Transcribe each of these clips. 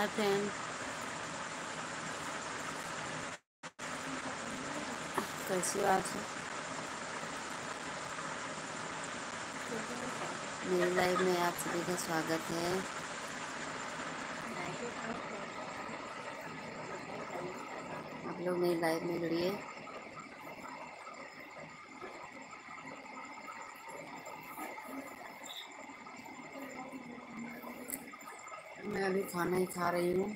Hi friend कैसी हो आज मेरी लाइव में आप सभी का स्वागत है आप लोग मेरी लाइव में जुड़िए मैं अभी खाना ही खा रही हूँ।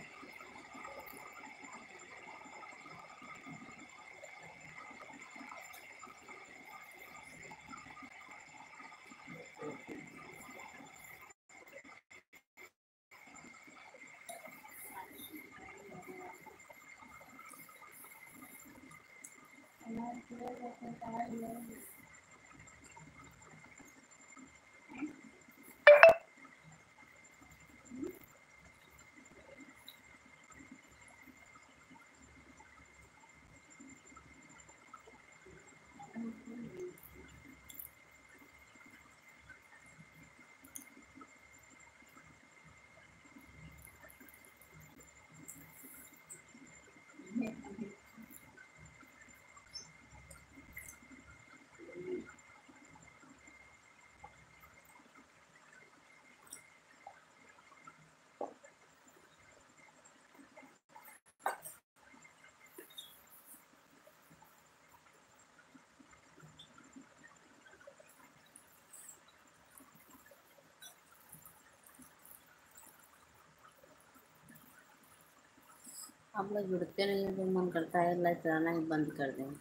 आप लोग जुड़ते नहीं हैं तो मन करता है लाइट चलाना ही बंद कर दें।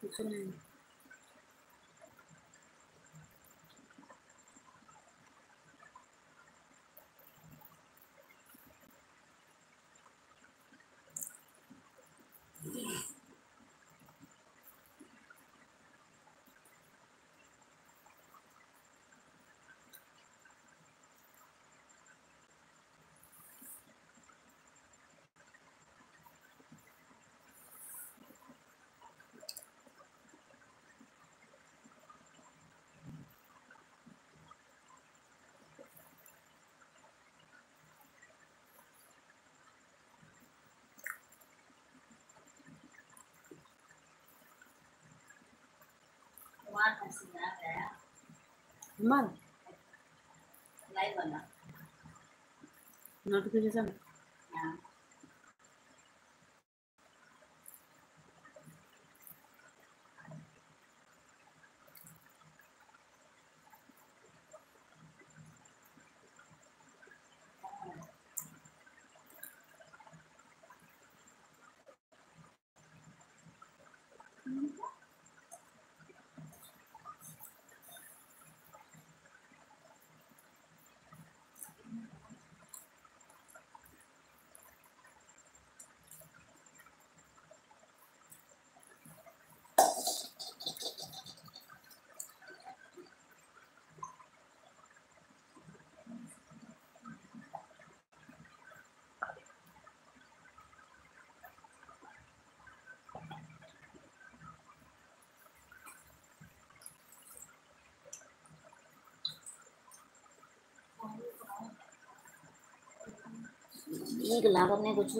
कुछ नहीं। हमारा नोटिफिकेशन एक लागत ने कुछ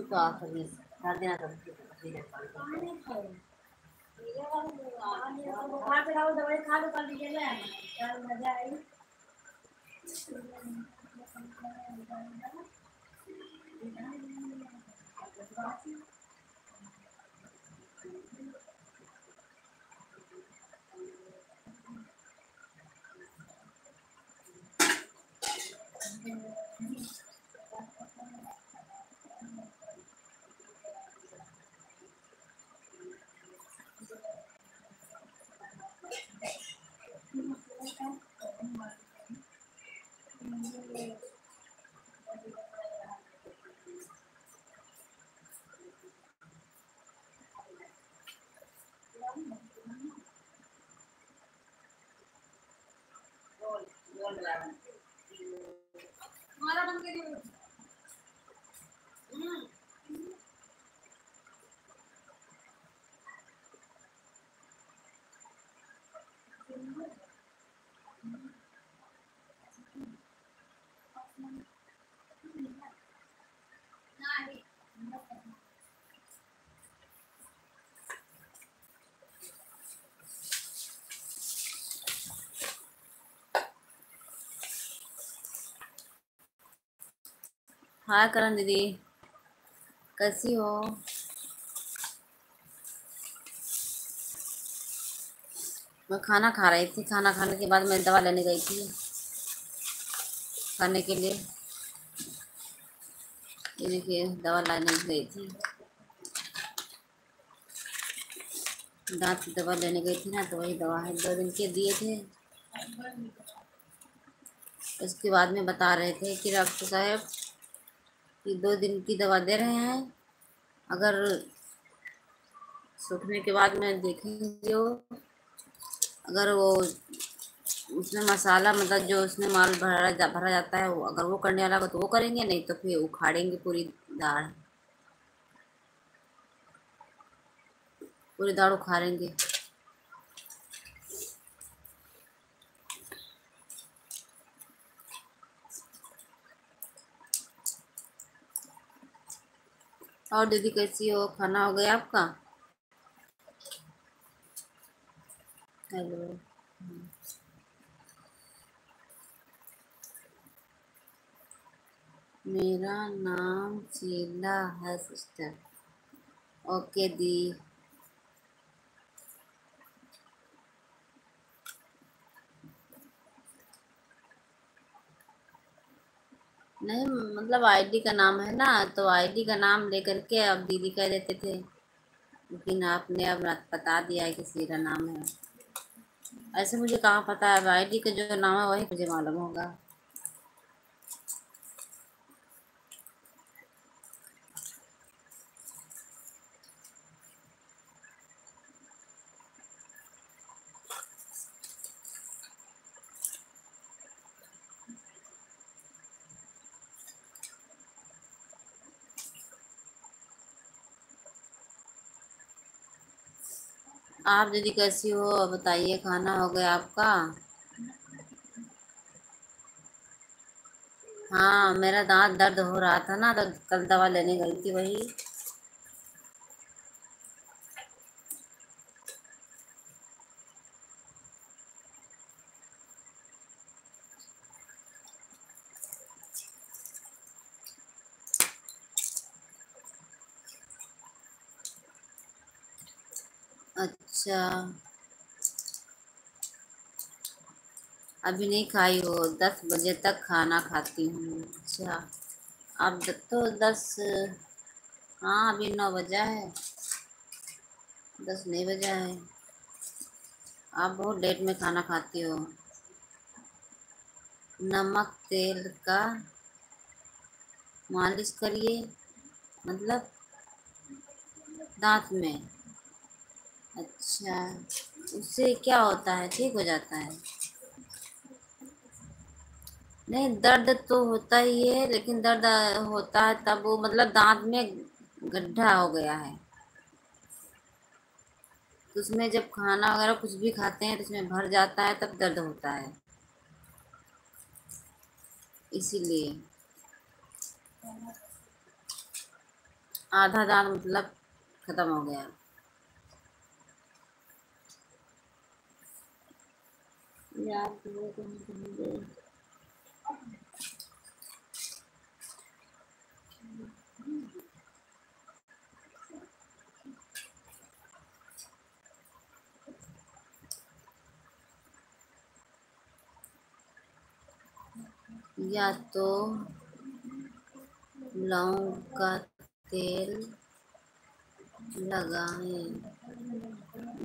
कहा कभी कर देना कभी बुखार चढ़ाओ दवाई खा लो कल निकल यार मज़ा आई हमारा बंद करिए हाय करण दीदी। कैसी हो? मैं खाना खा रही थी। खाना खाने के बाद मैं दवा लेने गई थी। खाने के लिए। देखिए, दवा लाने गई थी। दांत की दवा लेने गई थी ना तो वही दवा है। दो दिन के दिए थे। उसके बाद में बता रहे थे कि डॉक्टर साहब कि दो दिन की दवा दे रहे हैं। अगर सूखने के बाद में देखेंगे वो। अगर वो उसमें मसाला मतलब जो उसमें माल भरा जा, भरा जाता है वो अगर वो करने वाला हो तो वो करेंगे नहीं तो फिर उखाड़ेंगे पूरी दाढ़। पूरी दाढ़ उखाड़ेंगे। और दीदी कैसी हो? खाना हो गया आपका? हेलो। मेरा नाम शीला है, सिस्टर। ओके दी। नहीं मतलब आईडी का नाम है ना तो आईडी का नाम लेकर के अब दीदी कह देते थे लेकिन आपने अब बता दिया है किसी का नाम है। ऐसे मुझे कहाँ पता है? अब आईडी का जो नाम है, वही मुझे मालूम होगा। आप दीदी कैसी हो? बताइए, खाना हो गया आपका? हाँ मेरा दांत दर्द हो रहा था ना तो कल दवा लेने गई थी वही। अच्छा। अभी नहीं खाई हो, दस बजे तक खाना खाती हूँ। अच्छा अब तो दस हाँ अभी नौ बजा है। दस नहीं बजा है। आप बहुत लेट में खाना खाती हो। नमक, तेल का मालिश करिए मतलब दांत में। अच्छा उससे क्या होता है? ठीक हो जाता है। नहीं, दर्द तो होता ही है, लेकिन दर्द होता है तब वो मतलब दांत में गड्ढा हो गया है। तो उसमें जब खाना वगैरह कुछ भी खाते हैं तो उसमें भर जाता है, तब दर्द होता है। इसीलिए। आधा दांत मतलब ख़त्म हो गया। या तो लौंग का तेल लगाएँ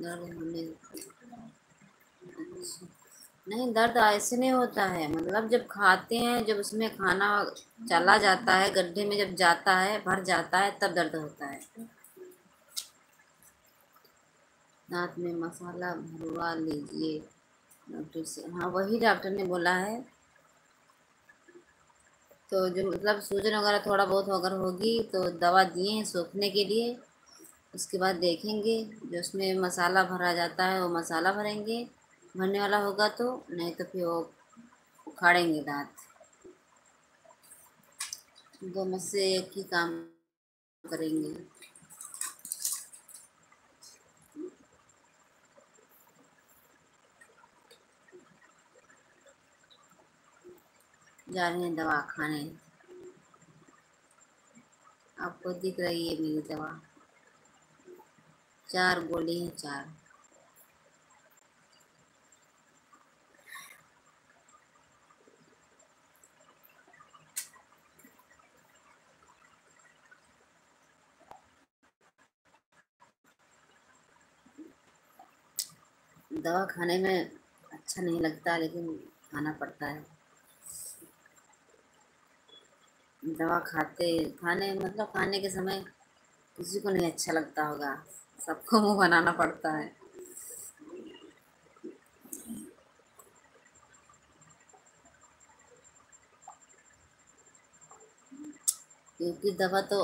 दर्द होने अच्छा। नहीं, दर्द ऐसे नहीं होता है। मतलब जब खाते हैं, जब उसमें खाना चला जाता है, गड्ढे में जब जाता है, भर जाता है, तब दर्द होता है। दांत में मसाला भरवा लीजिए। डॉक्टर से हाँ वही डॉक्टर ने बोला है। तो जो मतलब सूजन वगैरह थोड़ा बहुत अगर होगी तो दवा दिए हैं सूखने के लिए। उसके बाद देखेंगे, जो उसमें मसाला भरा जाता है, वो मसाला भरेंगे। भरने वाला होगा तो नहीं तो फिर वो उखाड़ेंगे दांत। दो से एक ही काम करेंगे। जा रहे हैं दवा खाने। आपको दिख रही है मेरी दवा। चार गोली हैं, चार। दवा खाने में अच्छा नहीं लगता, लेकिन खाना पड़ता है। दवा खाते, खाने मतलब खाने के समय किसी को नहीं अच्छा लगता होगा, सबको मुँह बनाना पड़ता है। क्योंकि दवा तो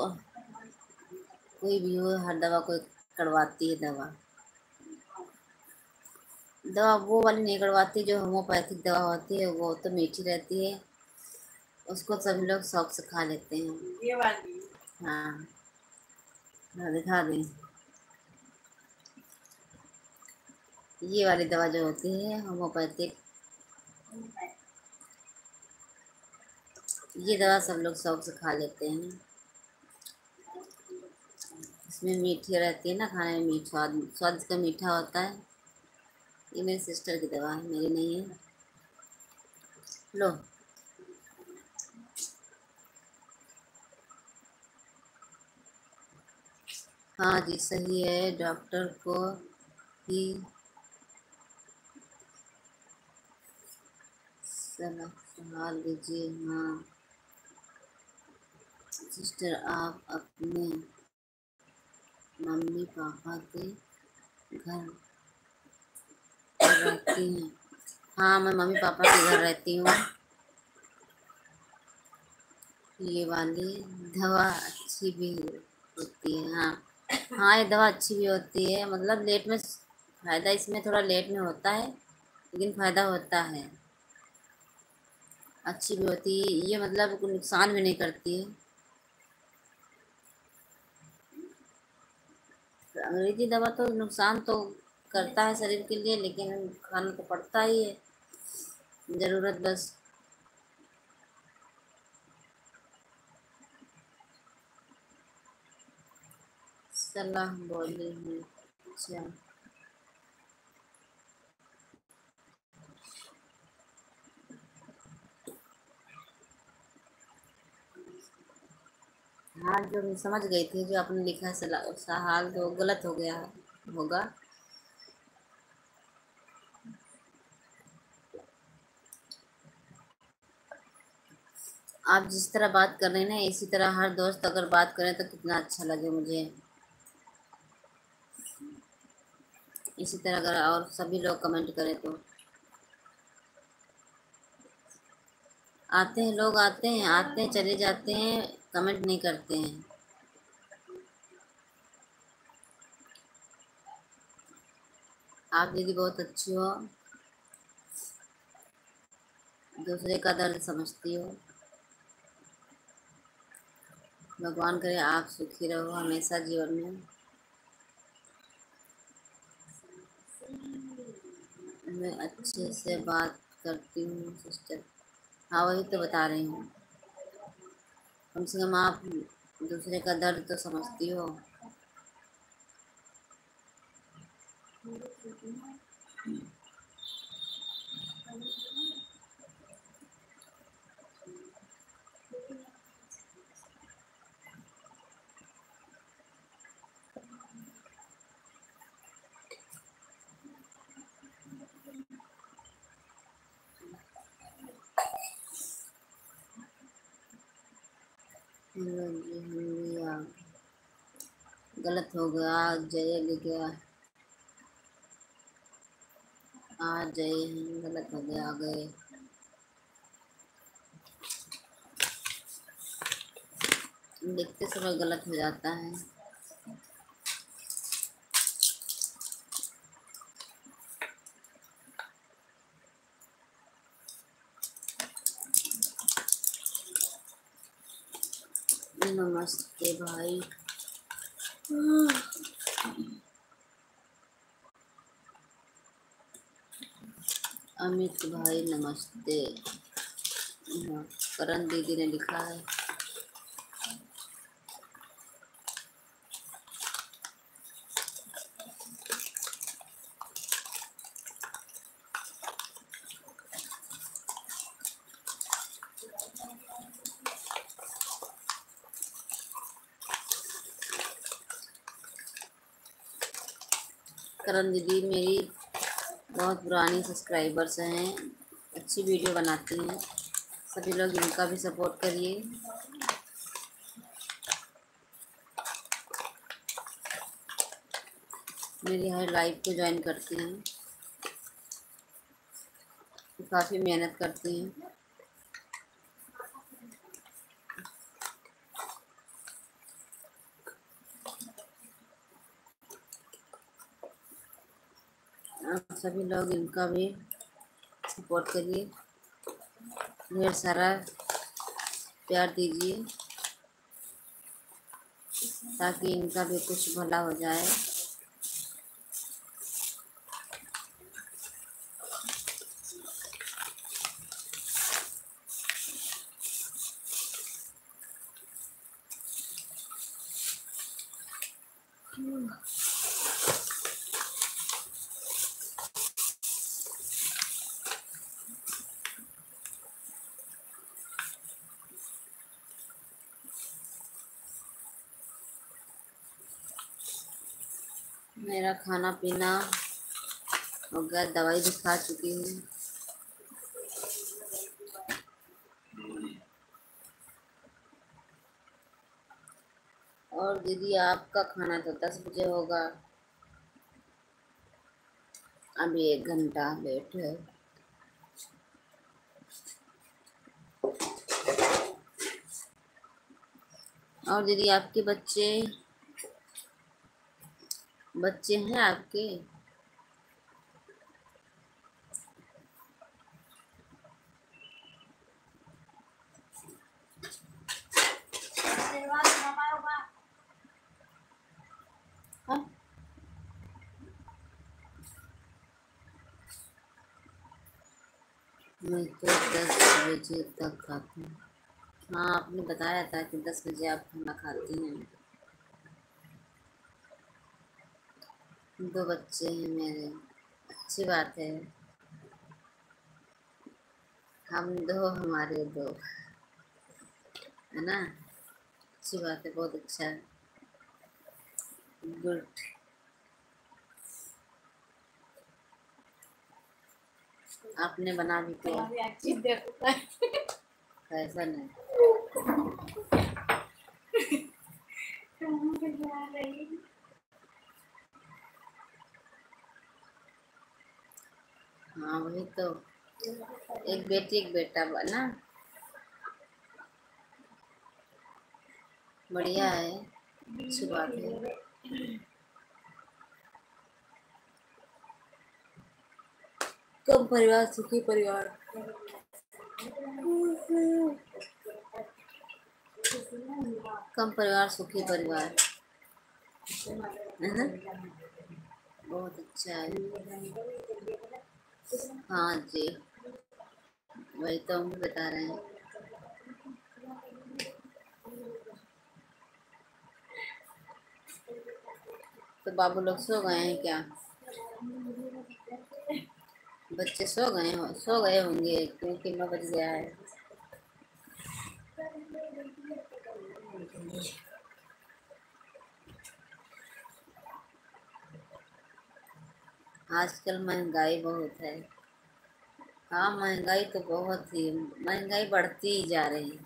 कोई भी हो, हर दवा कोई करवाती है दवा। दवा वो वाली नहीं करवाती जो होम्योपैथिक दवा होती है वो तो मीठी रहती है। उसको सभी लोग शौक से खा लेते हैं। ये वाली। हाँ। हाँ, दिखा दें। ये वाली दवा जो होती है होम्योपैथिक। ये दवा सब लोग शौक से खा लेते हैं। इसमें मीठी रहती है ना खाने में मीठ स्वाद स्वाद इसका मीठा होता है। ये मेरी सिस्टर की दवा है, मेरी नहीं है। लो। हाँ जी, सही है डॉक्टर को ही सलाह लीजिए हाँ। सिस्टर आप अपने मम्मी पापा के घर रहती हैं। हाँ मैं मम्मी पापा के घर रहती हूँ। ये वाली दवा अच्छी भी होती है हाँ। हाँ ये दवा अच्छी भी होती है। मतलब लेट में फ़ायदा इसमें थोड़ा लेट में होता है, लेकिन फ़ायदा होता है। अच्छी भी होती है। ये मतलब कोई नुकसान भी नहीं करती है। अंग्रेज़ी दवा तो नुकसान तो करता है शरीर के लिए, लेकिन खाना तो पड़ता ही है। ज़रूरत बस। सलाह बोली हूँ अच्छा। हाँ जो समझ गई थी, जो आपने लिखा है सलाह हाल तो गलत हो गया होगा। आप जिस तरह बात कर रहे हैं ना, इसी तरह हर दोस्त अगर बात करें तो कितना अच्छा लगे मुझे। इसी तरह अगर और सभी लोग कमेंट करें तो। आते हैं, लोग आते हैं आते हैं, चले जाते हैं कमेंट नहीं करते हैं। आप दीदी बहुत अच्छी हो। दूसरे का दर्द समझती हो। भगवान करे, आप सुखी रहो हमेशा जीवन में। मैं अच्छे से बात करती हूँ, सिस्टर। हाँ वही तो बता रही हूँ। कम से कम आप दूसरे का दर्द तो समझती हो। गलत हो गया जय लिख गया आ जय गलत हो गया गए। लिखते समय गलत हो जाता है। नमस्ते भाई। अमित भाई नमस्ते। हाँ, करण दीदी ने लिखा है। दीदी मेरी बहुत पुरानी सब्सक्राइबर्स हैं। अच्छी वीडियो बनाती हैं। सभी लोग इनका भी सपोर्ट करिए। मेरी हर लाइफ को ज्वाइन करती हैं। काफ़ी मेहनत करती हैं आप सभी लोग इनका भी सपोर्ट करिए। ढेर सारा प्यार दीजिए, ताकि इनका भी कुछ भला हो जाए। मेरा खाना पीना हो गया, दवाई भी खा चुकी हूँ। और दीदी, आपका खाना तो दस बजे होगा। अभी एक घंटा लेट है। और दीदी, आपके बच्चे? बच्चे हैं आपके? हाँ? मैं तो दस बजे तक खाती हूँ। हाँ आपने बताया था कि दस बजे आप खाना खाती हैं। दो बच्चे हैं मेरे। अच्छी बात है। हम दो, हमारे दो। है ना? अच्छी बात है, बहुत अच्छा गुड। आपने बना भी किया कैसा नहीं। हाँ वही तो। एक बेटी, एक बेटा बना बढ़िया है, अच्छी बात है। कम परिवार, सुखी परिवार। कम परिवार, सुखी परिवार। है ना? बहुत अच्छा है। हाँ जी। वही तो हम बता रहे हैं। तो बाबू लोग सो गए हैं क्या? बच्चे सो गए हो, सो गए होंगे। क्योंकि नौ बज गया है? आजकल महँगाई बहुत है। हाँ महँगाई तो बहुत ही, महँगाई बढ़ती ही जा रही है।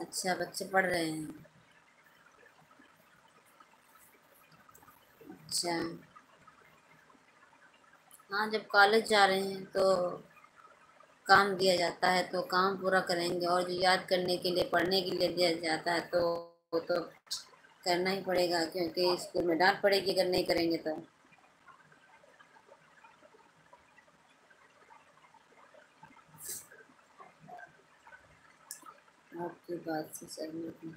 अच्छा बच्चे पढ़ रहे हैं। अच्छा। हाँ जब कॉलेज जा रहे हैं तो काम दिया जाता है तो काम पूरा करेंगे और जो याद करने के लिए, पढ़ने के लिए दिया जाता है तो वो तो करना ही पड़ेगा, क्योंकि स्कूल में डांट पड़ेगी अगर नहीं करेंगे तो। आपकी बात से सहमत हूँ।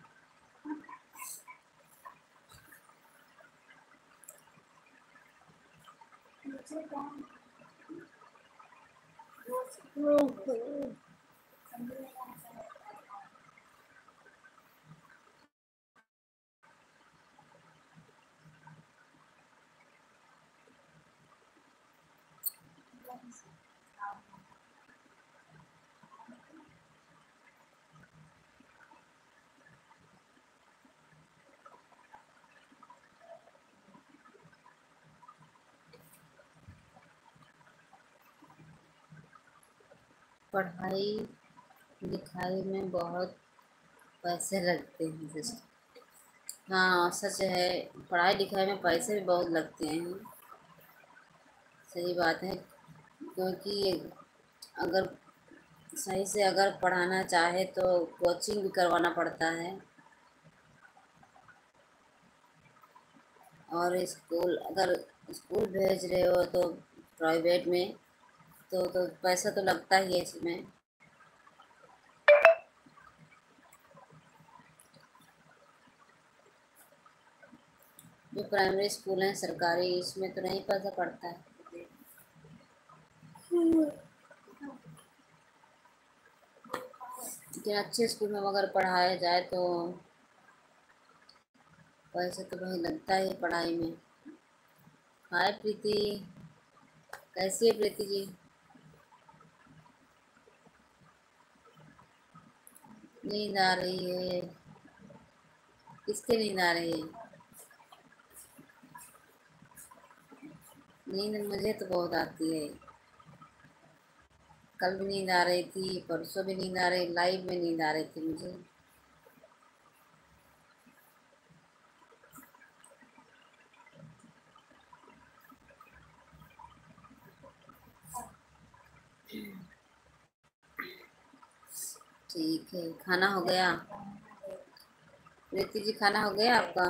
Broken. पढ़ाई लिखाई में बहुत पैसे लगते हैं सिस्टर हाँ सच है, पढ़ाई लिखाई में पैसे भी बहुत लगते हैं। सही बात है, क्योंकि अगर सही से अगर पढ़ाना चाहे तो कोचिंग भी करवाना पड़ता है। और स्कूल, अगर स्कूल भेज रहे हो तो प्राइवेट में तो तो पैसा तो लगता ही है इसमें। जो प्राइमरी स्कूल हैं, सरकारी, इसमें तो नहीं पैसा पड़ता है। लेकिन अच्छे स्कूल में अगर पढ़ाया जाए तो पैसा तो वही लगता है पढ़ाई में। हाय प्रीति, कैसी है प्रीति जी? नींद आ रही है। किसके नींद आ रही है? नींद मुझे तो बहुत आती है। कल भी नींद आ रही थी, परसों भी नींद आ रही, लाइव में नींद आ रही थी मुझे। ठीक है, खाना हो गया। प्रीति जी, खाना हो गया आपका?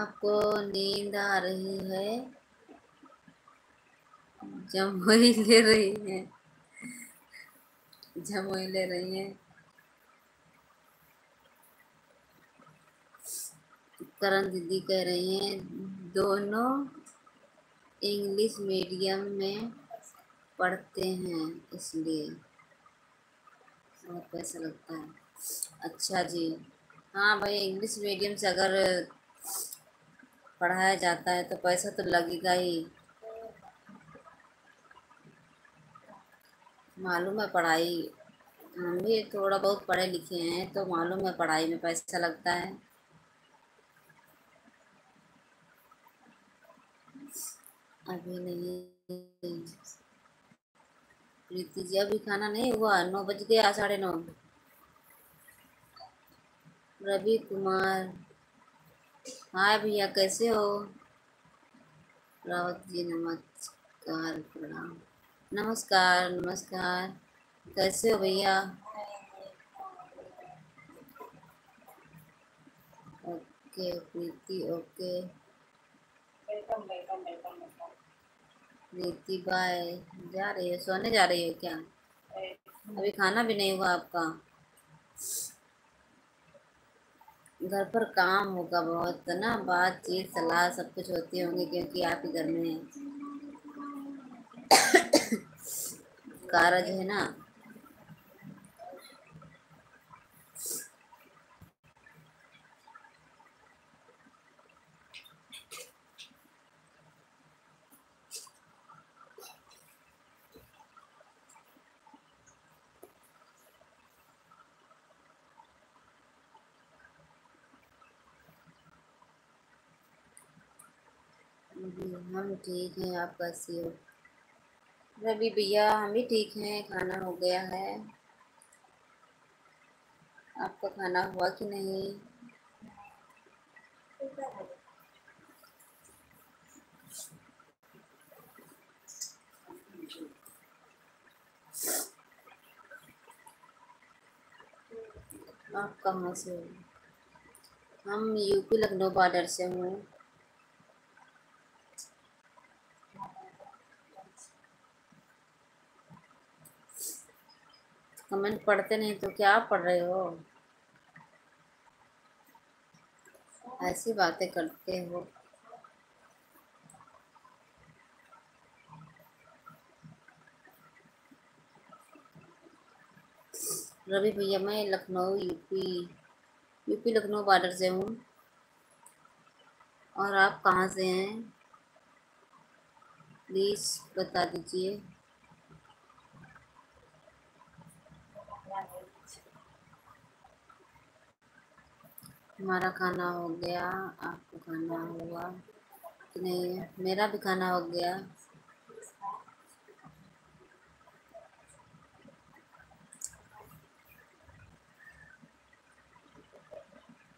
आपको नींद आ रही है। जमुई ले रही है। जमुई ले रही है। करण दीदी कह रही हैं, दोनों इंग्लिश मीडियम में पढ़ते हैं इसलिए। बहुत पैसा लगता है? अच्छा जी। हाँ भाई इंग्लिश मीडियम से अगर पढ़ाया जाता है तो पैसा तो लगेगा ही। मालूम है पढ़ाई। हम भी थोड़ा बहुत पढ़े लिखे हैं तो मालूम है पढ़ाई में पैसा लगता है। अभी नहीं। प्रीति जी अभी खाना नहीं हुआ, नौ बज गया, साढ़े नौ। रवि कुमार। हाय भैया, कैसे हो? रावत जी, नमस्कार, प्रणाम। नमस्कार नमस्कार। कैसे हो भैया? Okay, Preeti, okay. Preeti bye, जा रही है, सोने जा रही हो क्या? अभी खाना भी नहीं हुआ आपका। घर पर काम होगा बहुत ना? बातचीत, सलाह सब कुछ होती होंगी क्योंकि आप ही घर में कारज है ना? हम ठीक हैं, आप कैसी हो? रवि भैया, हम भी ठीक हैं, खाना हो गया है। आपका खाना हुआ कि नहीं? आप कहाँ से हो? हम यूपी लखनऊ बॉर्डर से हूँ। कमेंट पढ़ते नहीं तो क्या पढ़ रहे हो? ऐसी बातें करते हो। रवि भैया, मैं Lucknow, UP UP Lucknow border से हूँ। और आप कहाँ से हैं? प्लीज़ बता दीजिए। हमारा खाना हो गया, आपको खाना हुआ। नहीं मेरा भी खाना हो गया।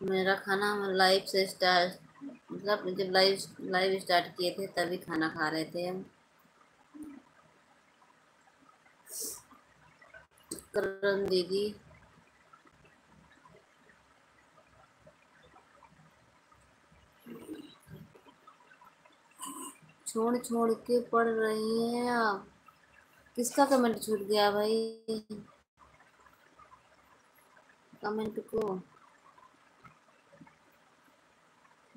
मेरा खाना लाइव से स्टार्ट मतलब जब लाइव लाइव स्टार्ट किए थे, तभी खाना खा रहे थे हम। दीदी छोड़ छोड़ के पढ़ रही हैं आप। किसका कमेंट छूट गया भाई? कमेंट को।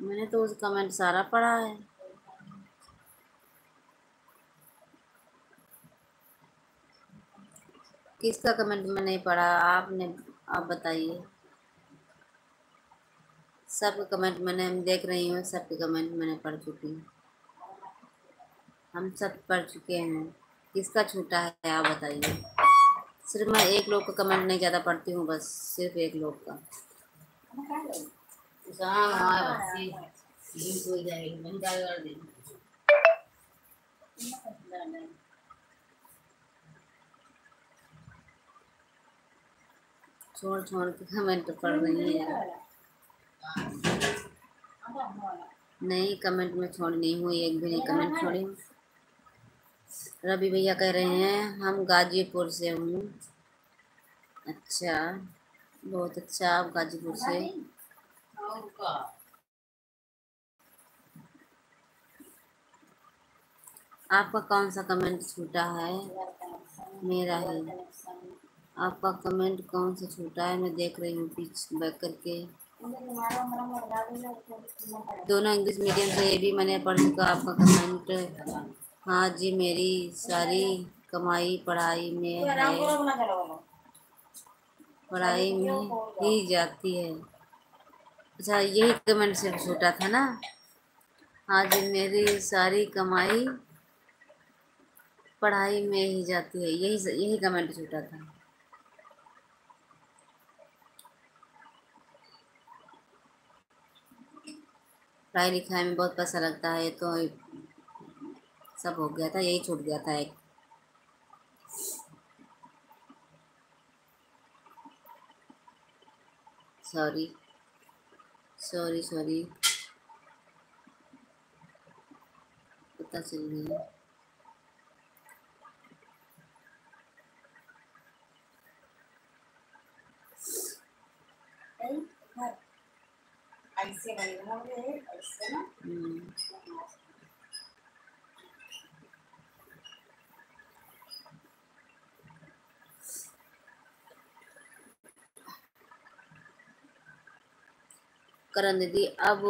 मैंने तो उस कमेंट सारा पढ़ा है। किसका कमेंट में नहीं पढ़ा? आपने, आप बताइए। सबके कमेंट मैंने देख रही हूँ सबके कमेंट मैंने पढ़ चुकी हूँ। हम सब पढ़ चुके हैं। किसका छूटा है, आप बताइए। सिर्फ़ मैं एक लोग का कमेंट नहीं, ज़्यादा पढ़ती हूँ बस, सिर्फ़ एक लोग का। छोड़ छोड़ के कमेंट पढ़ रही है नहीं कमेंट में छोड़ नहीं हुई एक भी नहीं कमेंट छोड़ी रवि भैया कह रहे हैं, हम गाजीपुर से हूँ। अच्छा बहुत अच्छा आप गाजीपुर से? आपका कौन सा कमेंट छूटा है? मेरा ही। आपका कमेंट कौन सा छूटा है? मैं देख रही हूँ पीछे, बैक करके। दोनों इंग्लिश मीडियम से, ये भी मैंने पढ़ चुका आपका कमेंट हाँ जी मेरी सारी कमाई पढ़ाई में है पढ़ाई में ही जाती है। अच्छा यही कमेंट से छूटा था ना? हाँ जी मेरी सारी कमाई पढ़ाई में ही जाती है। यही यही कमेंट छूटा था। पढ़ाई लिखाई में बहुत पैसा लगता है तो सब हो गया था यही छूट गया था एक। सॉरी सॉरी सॉरी पता चल गया ऐसे ऐसे ना। करण दीदी अब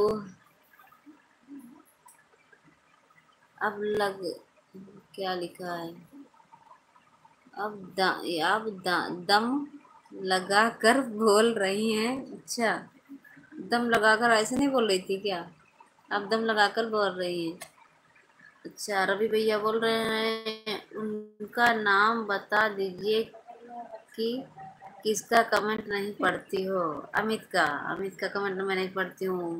अब लग क्या लिखा है? अब द, अब द, दम लगा कर बोल रही हैं। अच्छा दम लगाकर ऐसे नहीं बोल रही थी क्या? अब दम लगाकर बोल रही हैं। अच्छा रवि भैया बोल रहे हैं उनका नाम बता दीजिए कि किसका कमेंट नहीं पढ़ती हो? अमित का। अमित का कमेंट मैं नहीं पढ़ती हूँ।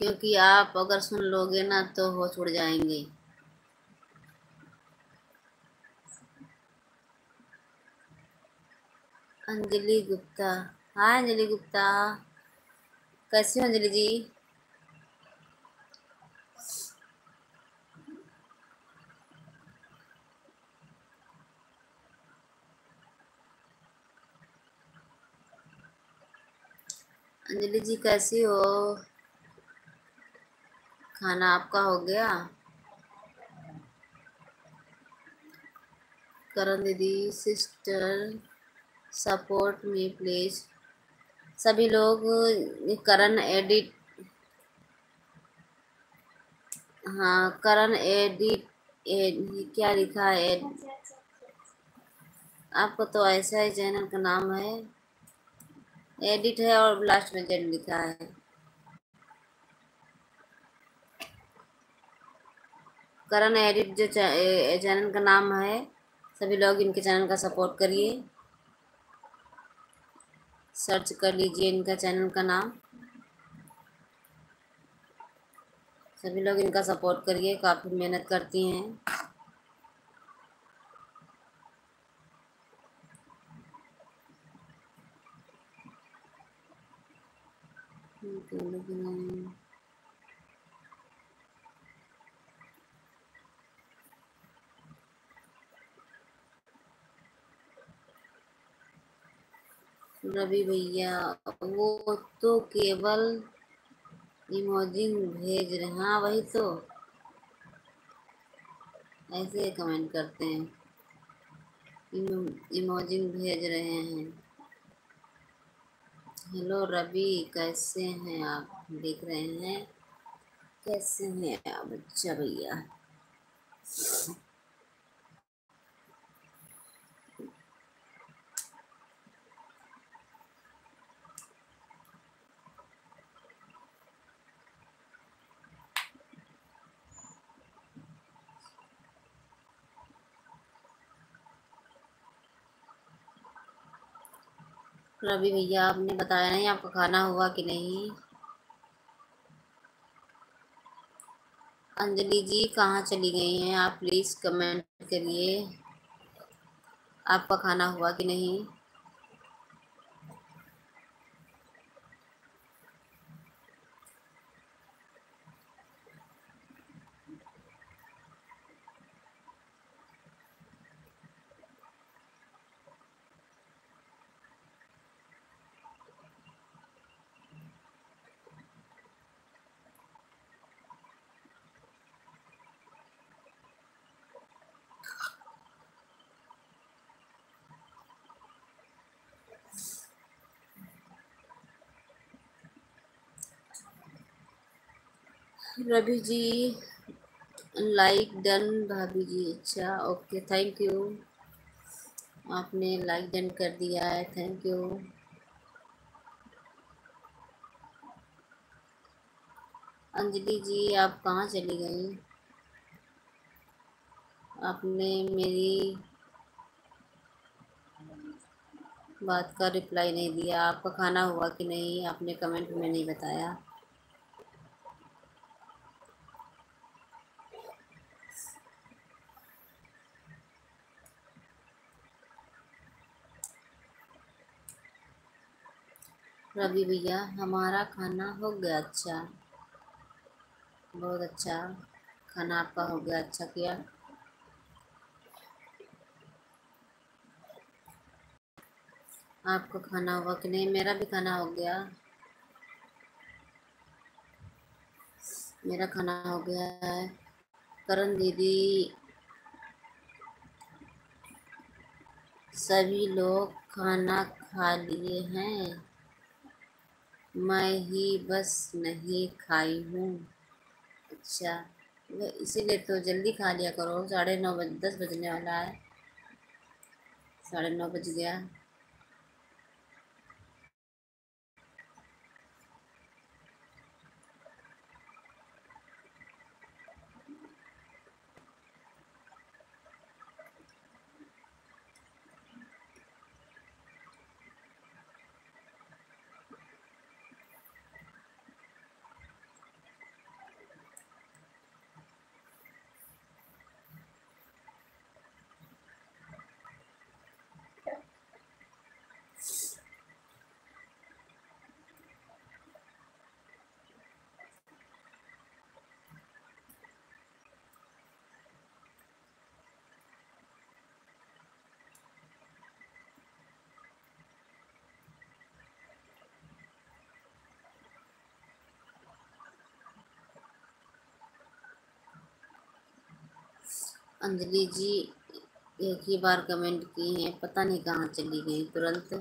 क्योंकि आप अगर सुन लोगे ना तो हो छुड़ जाएँगे। अंजलि गुप्ता। हाँ अंजलि गुप्ता। कैसी हो अंजलि जी? अंजलि जी कैसी हो? खाना आपका हो गया? करण दीदी सिस्टर सपोर्ट मी प्लीज़ सभी लोग करण एडिट हाँ करण एडिट एड, क्या लिखा है? एड आपको तो ऐसा ही चैनल का नाम है। एडिट है और लास्ट में जेड लिखा है। करण एडिट जो चैनल का नाम है सभी लोग इनके चैनल का सपोर्ट करिए। सर्च कर लीजिए इनका चैनल का नाम। सभी लोग इनका सपोर्ट करिए, काफ़ी मेहनत करती हैं। रवि भैया, वो तो केवल इमोजिन भेज रहे हाँ। वही तो। ऐसे कमेंट करते हैं। इमोजिन भेज रहे हैं। हेलो रवि, कैसे हैं आप? देख रहे हैं। कैसे हैं आप? अच्छा भैया। रवि भैया, आपने बताया नहीं आपका खाना हुआ कि नहीं? अंजलि जी, कहाँ चली गई हैं? आप प्लीज़ कमेंट करिए, आपका खाना हुआ कि नहीं? रवि जी। लाइक डन भाभी जी। अच्छा ओके थैंक यू आपने लाइक डन कर दिया है थैंक यू अंजलि जी, आप कहाँ चली गई? आपने मेरी बात का रिप्लाई नहीं दिया। आपका खाना हुआ कि नहीं? आपने कमेंट में नहीं बताया। रवि भैया, हमारा खाना हो गया अच्छा। बहुत अच्छा खाना आपका हो गया अच्छा किया। आपका खाना हुआ कि नहीं? मेरा भी खाना हो गया। मेरा खाना हो गया है। करण दीदी, सभी लोग खाना खा लिए हैं। मैं ही बस नहीं खाई हूँ। अच्छा इसीलिए तो जल्दी खा लिया करो। साढ़े नौ बज, दस बजने वाला है। साढ़े नौ बज गया। अंजलि जी एक ही बार कमेंट की हैं, पता नहीं कहाँ चली गई, तुरंत।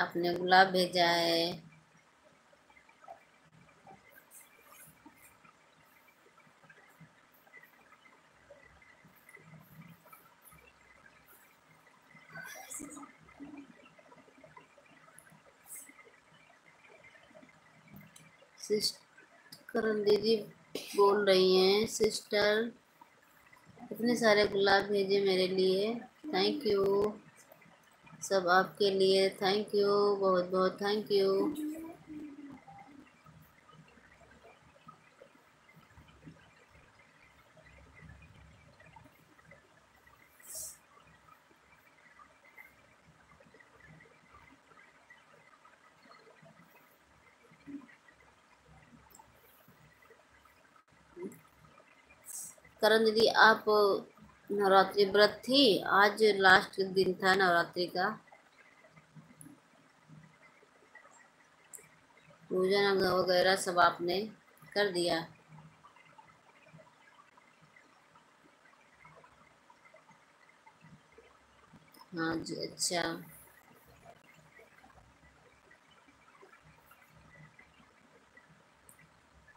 आपने गुलाब भेजा है। करण दीदी बोल रही हैं। सिस्टर, इतने सारे गुलाब भेजे मेरे लिए। थैंक यू सब आपके लिए। थैंक यू बहुत बहुत थैंक यू करण दीदी, आप नवरात्रि व्रत थी। आज लास्ट दिन था नवरात्रि का। पूजन वगैरह सब आपने कर दिया। हाँ जी अच्छा।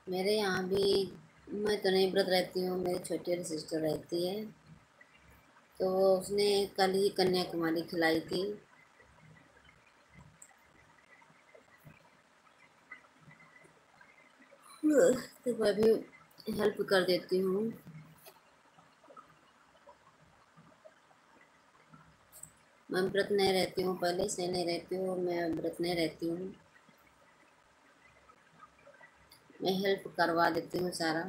मेरे यहाँ भी मैं तो नहीं, व्रत रहती हूँ, मेरी छोटी सिस्टर रहती है। तो उसने कल ही कन्याकुमारी खिलाई थी। तो मैं भी हेल्प कर देती हूँ। मैं व्रत नहीं रहती हूँ, पहले से नहीं रहती हूँ मैं व्रत नहीं रहती हूँ। मैं हेल्प करवा देती हूँ सारा।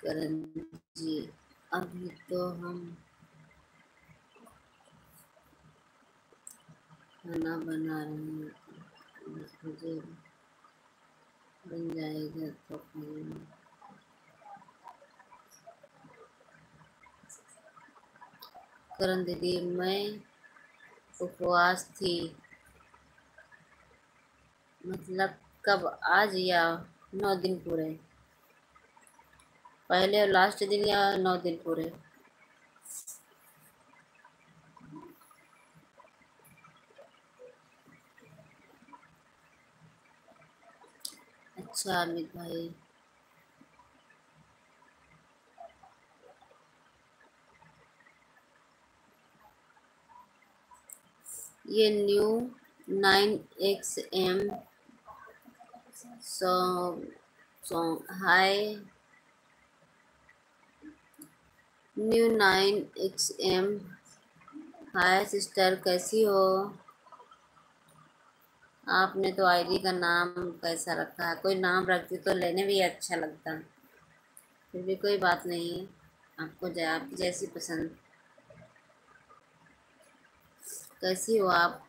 करण जी, अभी तो हम खाना बना रहे हैं। मुझे बन जाएगा तो खाना। करण दीदी, मैं उपवास थी। मतलब कब? आज या नौ दिन पूरे? पहले और लास्ट दिन या नौ दिन पूरे? अच्छा अमित भाई। ये new nine X M so hi. New nine X M. Hi sister, कैसी हो? आपने तो आईडी का नाम कैसा रखा है? कोई नाम रखती तो लेने भी अच्छा लगता। फिर भी कोई बात नहीं, आपको आपकी जैसी पसंद कैसी हो आप?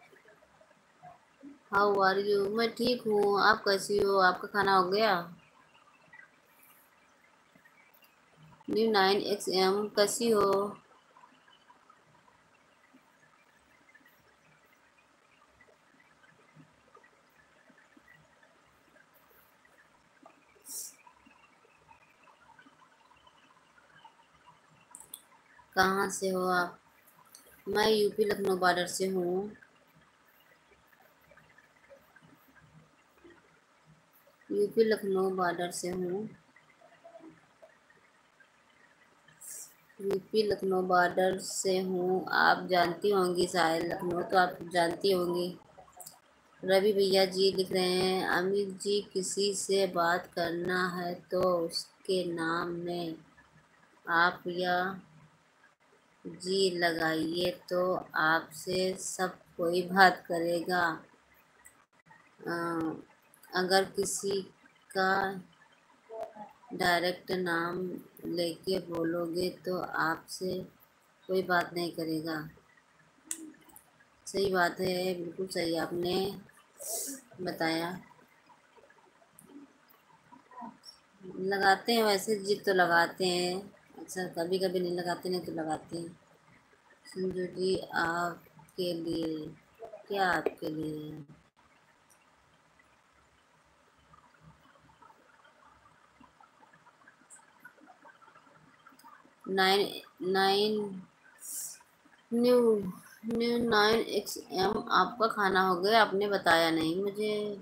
हाउ आर यू मैं ठीक हूँ। आप कैसी हो? आपका खाना हो गया? न्यू नाइन एक्स एम कैसी हो? कहाँ से हो आप? मैं यूपी लखनऊ बॉर्डर से हूँ। यूपी लखनऊ बॉर्डर से हूँ। यूपी लखनऊ बॉर्डर से हूँ। आप जानती होंगी शायद लखनऊ तो आप जानती होंगी। रवि भैया जी लिख रहे हैं, अमित जी किसी से बात करना है तो उसके नाम में आप या जी लगाइए तो आपसे सब कोई बात करेगा। आ, अगर किसी का डायरेक्ट नाम लेके बोलोगे तो आपसे कोई बात नहीं करेगा। सही बात है बिल्कुल सही आपने बताया। लगाते हैं वैसे जिद तो लगाते हैं। अच्छा कभी कभी नहीं लगाते, नहीं तो लगाते। हैं संजू जी, आपके लिए, क्या आपके लिए? Nine nine, new new nine X M आपका खाना हो गया, आपने बताया नहीं। मुझे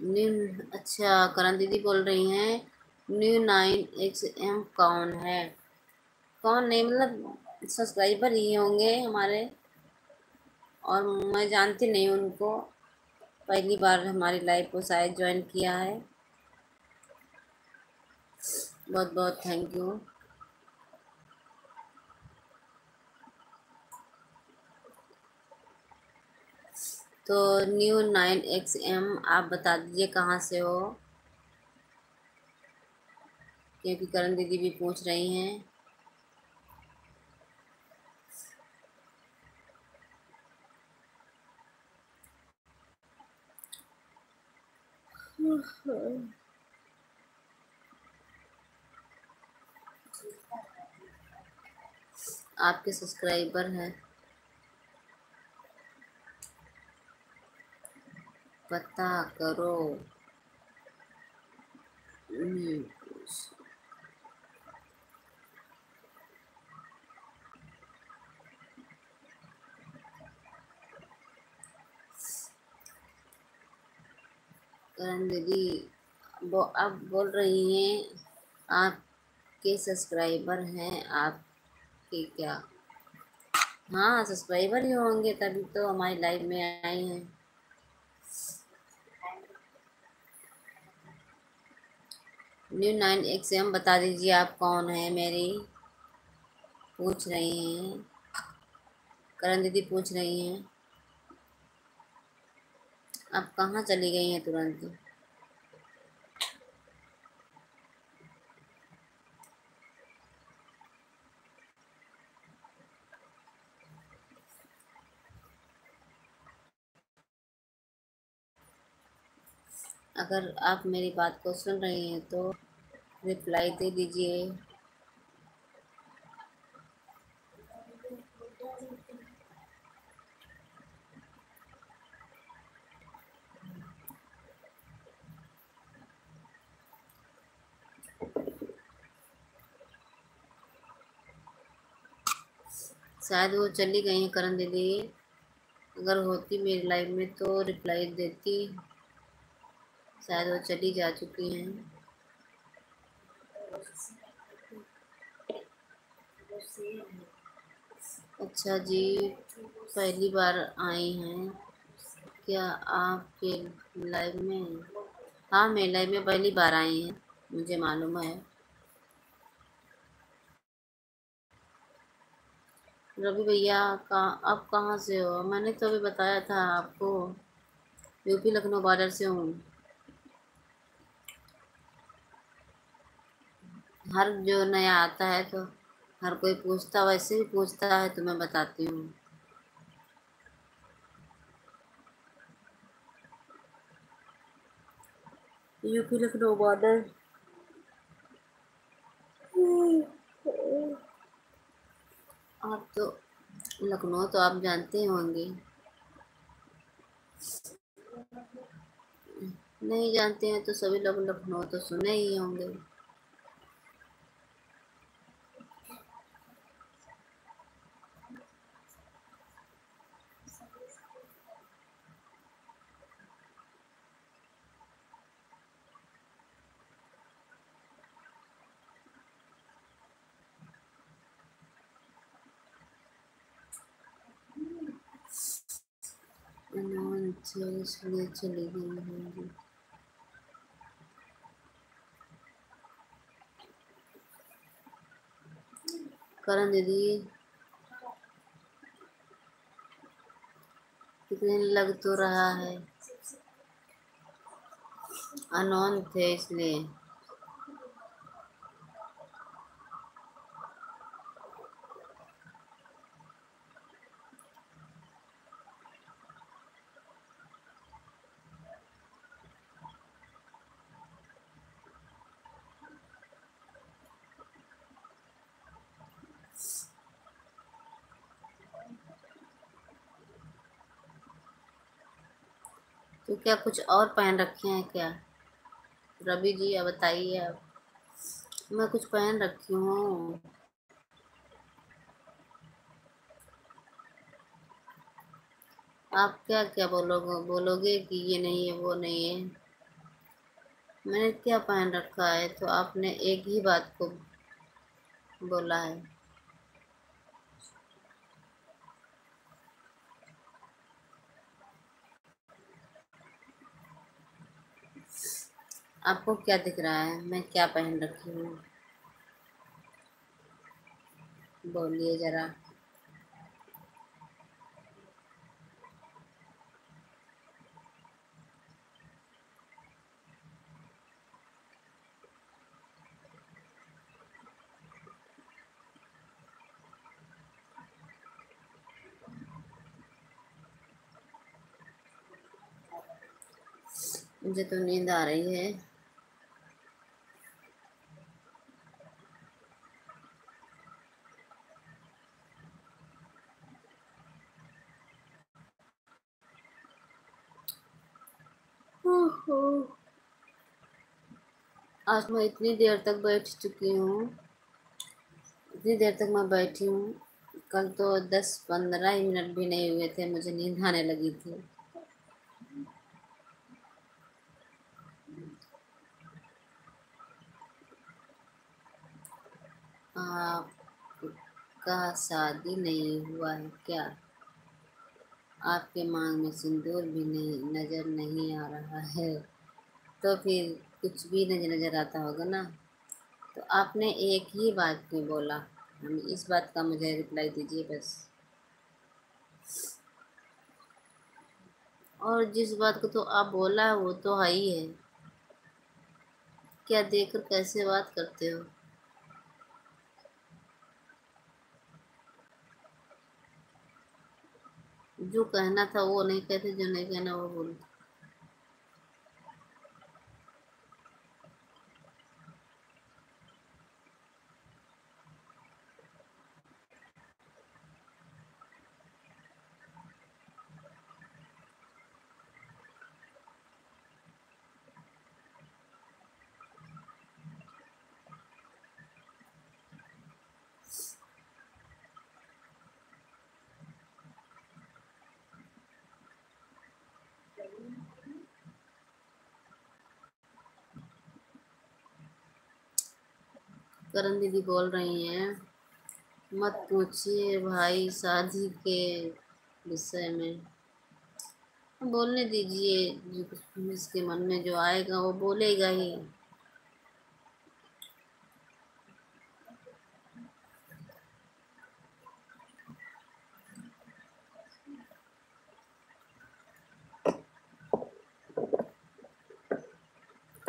न्यू अच्छा करण दीदी बोल रही हैं न्यू नाइन एक्स एम कौन है? कौन नहीं मतलब सब्सक्राइबर ही होंगे हमारे, और मैं जानती नहीं उनको। पहली बार हमारी लाइव को शायद ज्वाइन किया है। बहुत बहुत थैंक यू तो न्यू नाइन एक्स एम, आप बता दीजिए कहाँ से हो? क्योंकि करण दीदी भी पूछ रही हैं। आपके सब्सक्राइबर हैं। पता करो। करण दीदी वो आप बोल रही हैं, आपके सब्सक्राइबर हैं, आपके क्या? हाँ सब्सक्राइबर ही होंगे, तभी तो हमारी लाइव में आई हैं। न्यू नाइन एम बता दीजिए आप कौन है मेरी? पूछ रही हैं। करण दीदी पूछ रही हैं। आप कहाँ चली गई हैं तुरंत? अगर आप मेरी बात को सुन रहे हैं तो रिप्लाई दे दीजिए। शायद वो चली गई हैं करण दीदी। अगर होती मेरी लाइफ में तो रिप्लाई देती। शायद वो चली जा चुकी हैं। अच्छा जी, पहली बार आई हैं। क्या आपके लाइव में? हाँ मेरी लाइव में पहली बार आई हैं, मुझे मालूम है। रवि भैया, का आप कहाँ से हो? मैंने तो अभी बताया था आपको, यूपी लखनऊ बॉर्डर से हूँ। हर जो नया आता है तो हर कोई पूछता वैसे भी पूछता है तो मैं बताती हूँ। यूपी लखनऊ बॉर्डर आप तो लखनऊ तो आप जानते ही होंगे। नहीं जानते हैं तो सभी लोग लखनऊ तो सुने ही होंगे। अच्छा इसलिए चली गई होंगी। करण दीदी, कितने लग तो रहा है? अनोन थे इसलिए। तो क्या कुछ और पहन रखे हैं क्या? रवि जी, अब बताइए आप। मैं कुछ पहन रखी हूँ। आप क्या क्या बोलोगे? बोलोगे कि ये नहीं है, वो नहीं है। मैंने क्या पहन रखा है? तो आपने एक ही बात को बोला है। आपको क्या दिख रहा है? मैं क्या पहन रखी हूँ? बोलिए ज़रा। मुझे तो नींद आ रही है। आज मैं इतनी देर तक बैठ चुकी हूँ। इतनी देर तक मैं बैठी हूँ। कल तो दस पंद्रह ही मिनट भी नहीं हुए थे, मुझे नींद आने लगी थी। आपका शादी नहीं हुआ है क्या? आपके मांग में सिंदूर भी नहीं, नज़र नहीं आ रहा है। तो फिर कुछ भी नज़र नज़र आता होगा ना? तो आपने एक ही बात क्यों बोला? हम इस बात का मुझे रिप्लाई दीजिए बस। और जिस बात को तो आप बोला, वो तो है ही है। क्या देखकर कैसे बात करते हो? जो कहना था वो नहीं कहते जो नहीं कहना वो बोलते। करण दीदी बोल रही हैं, मत पूछिए भाई शादी के विषय में। बोलने दीजिए जिसके मन में जो आएगा वो बोलेगा ही।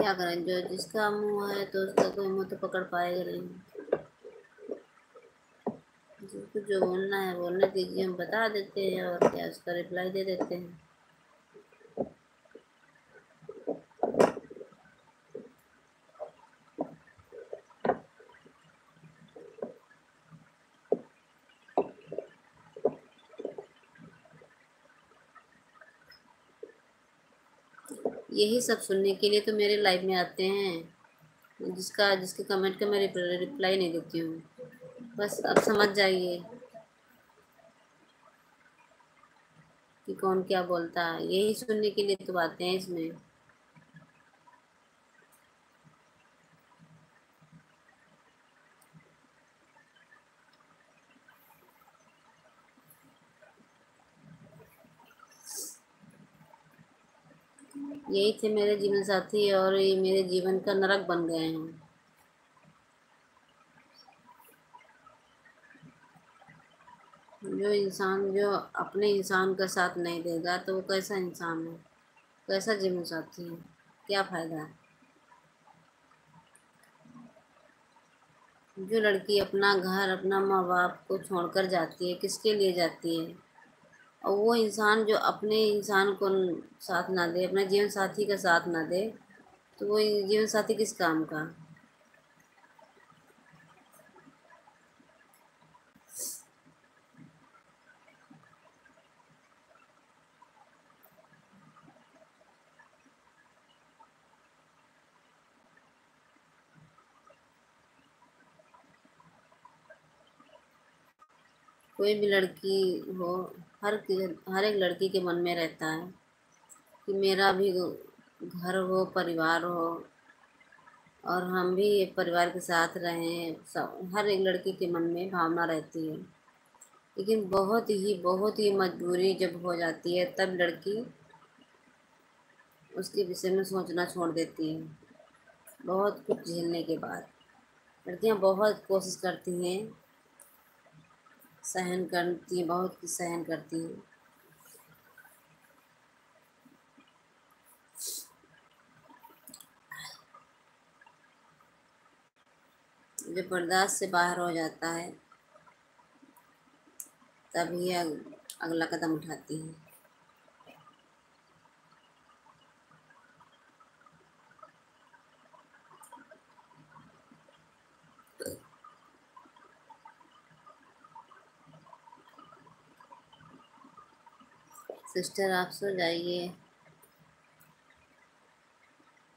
क्या करें? जो जिसका मुँह है तो उसका कोई मुँह तो पकड़ पाएगा नहीं। जिसको जो बोलना है, बोलने दीजिए, हम बता देते हैं और क्या उसका रिप्लाई दे देते हैं। यही सब सुनने के लिए तो मेरे लाइफ में आते हैं। जिसका, जिसके कमेंट का मैं रिप्लाई नहीं देती हूँ। बस अब समझ जाइए कि कौन क्या बोलता है। यही सुनने के लिए तो आते हैं इसमें। यही थे मेरे जीवन साथी और ये मेरे जीवन का नरक बन गए हैं। जो इंसान, जो अपने इंसान का साथ नहीं देगा तो वो कैसा इंसान है? कैसा जीवन साथी है? क्या फ़ायदा है? जो लड़की अपना घर, अपना माँ बाप को छोड़कर जाती है, किसके लिए जाती है? और वो इंसान जो अपने इंसान को साथ ना दे, अपने जीवन साथी का साथ ना दे तो वो जीवन साथी किस काम का? कोई भी लड़की हो हर हर एक लड़की के मन में रहता है कि मेरा भी घर हो, परिवार हो और हम भी परिवार के साथ रहें, सब, हर एक लड़की के मन में भावना रहती है। लेकिन बहुत ही बहुत ही मजबूरी जब हो जाती है, तब लड़की उसके विषय में सोचना छोड़ देती है। बहुत कुछ झेलने के बाद लड़कियाँ बहुत कोशिश करती हैं सहन करती है, बहुत कुछ सहन करती है। जब बर्दाश्त से बाहर हो जाता है, तभी अगला कदम उठाती है। सिस्टर, आप सो जाइए।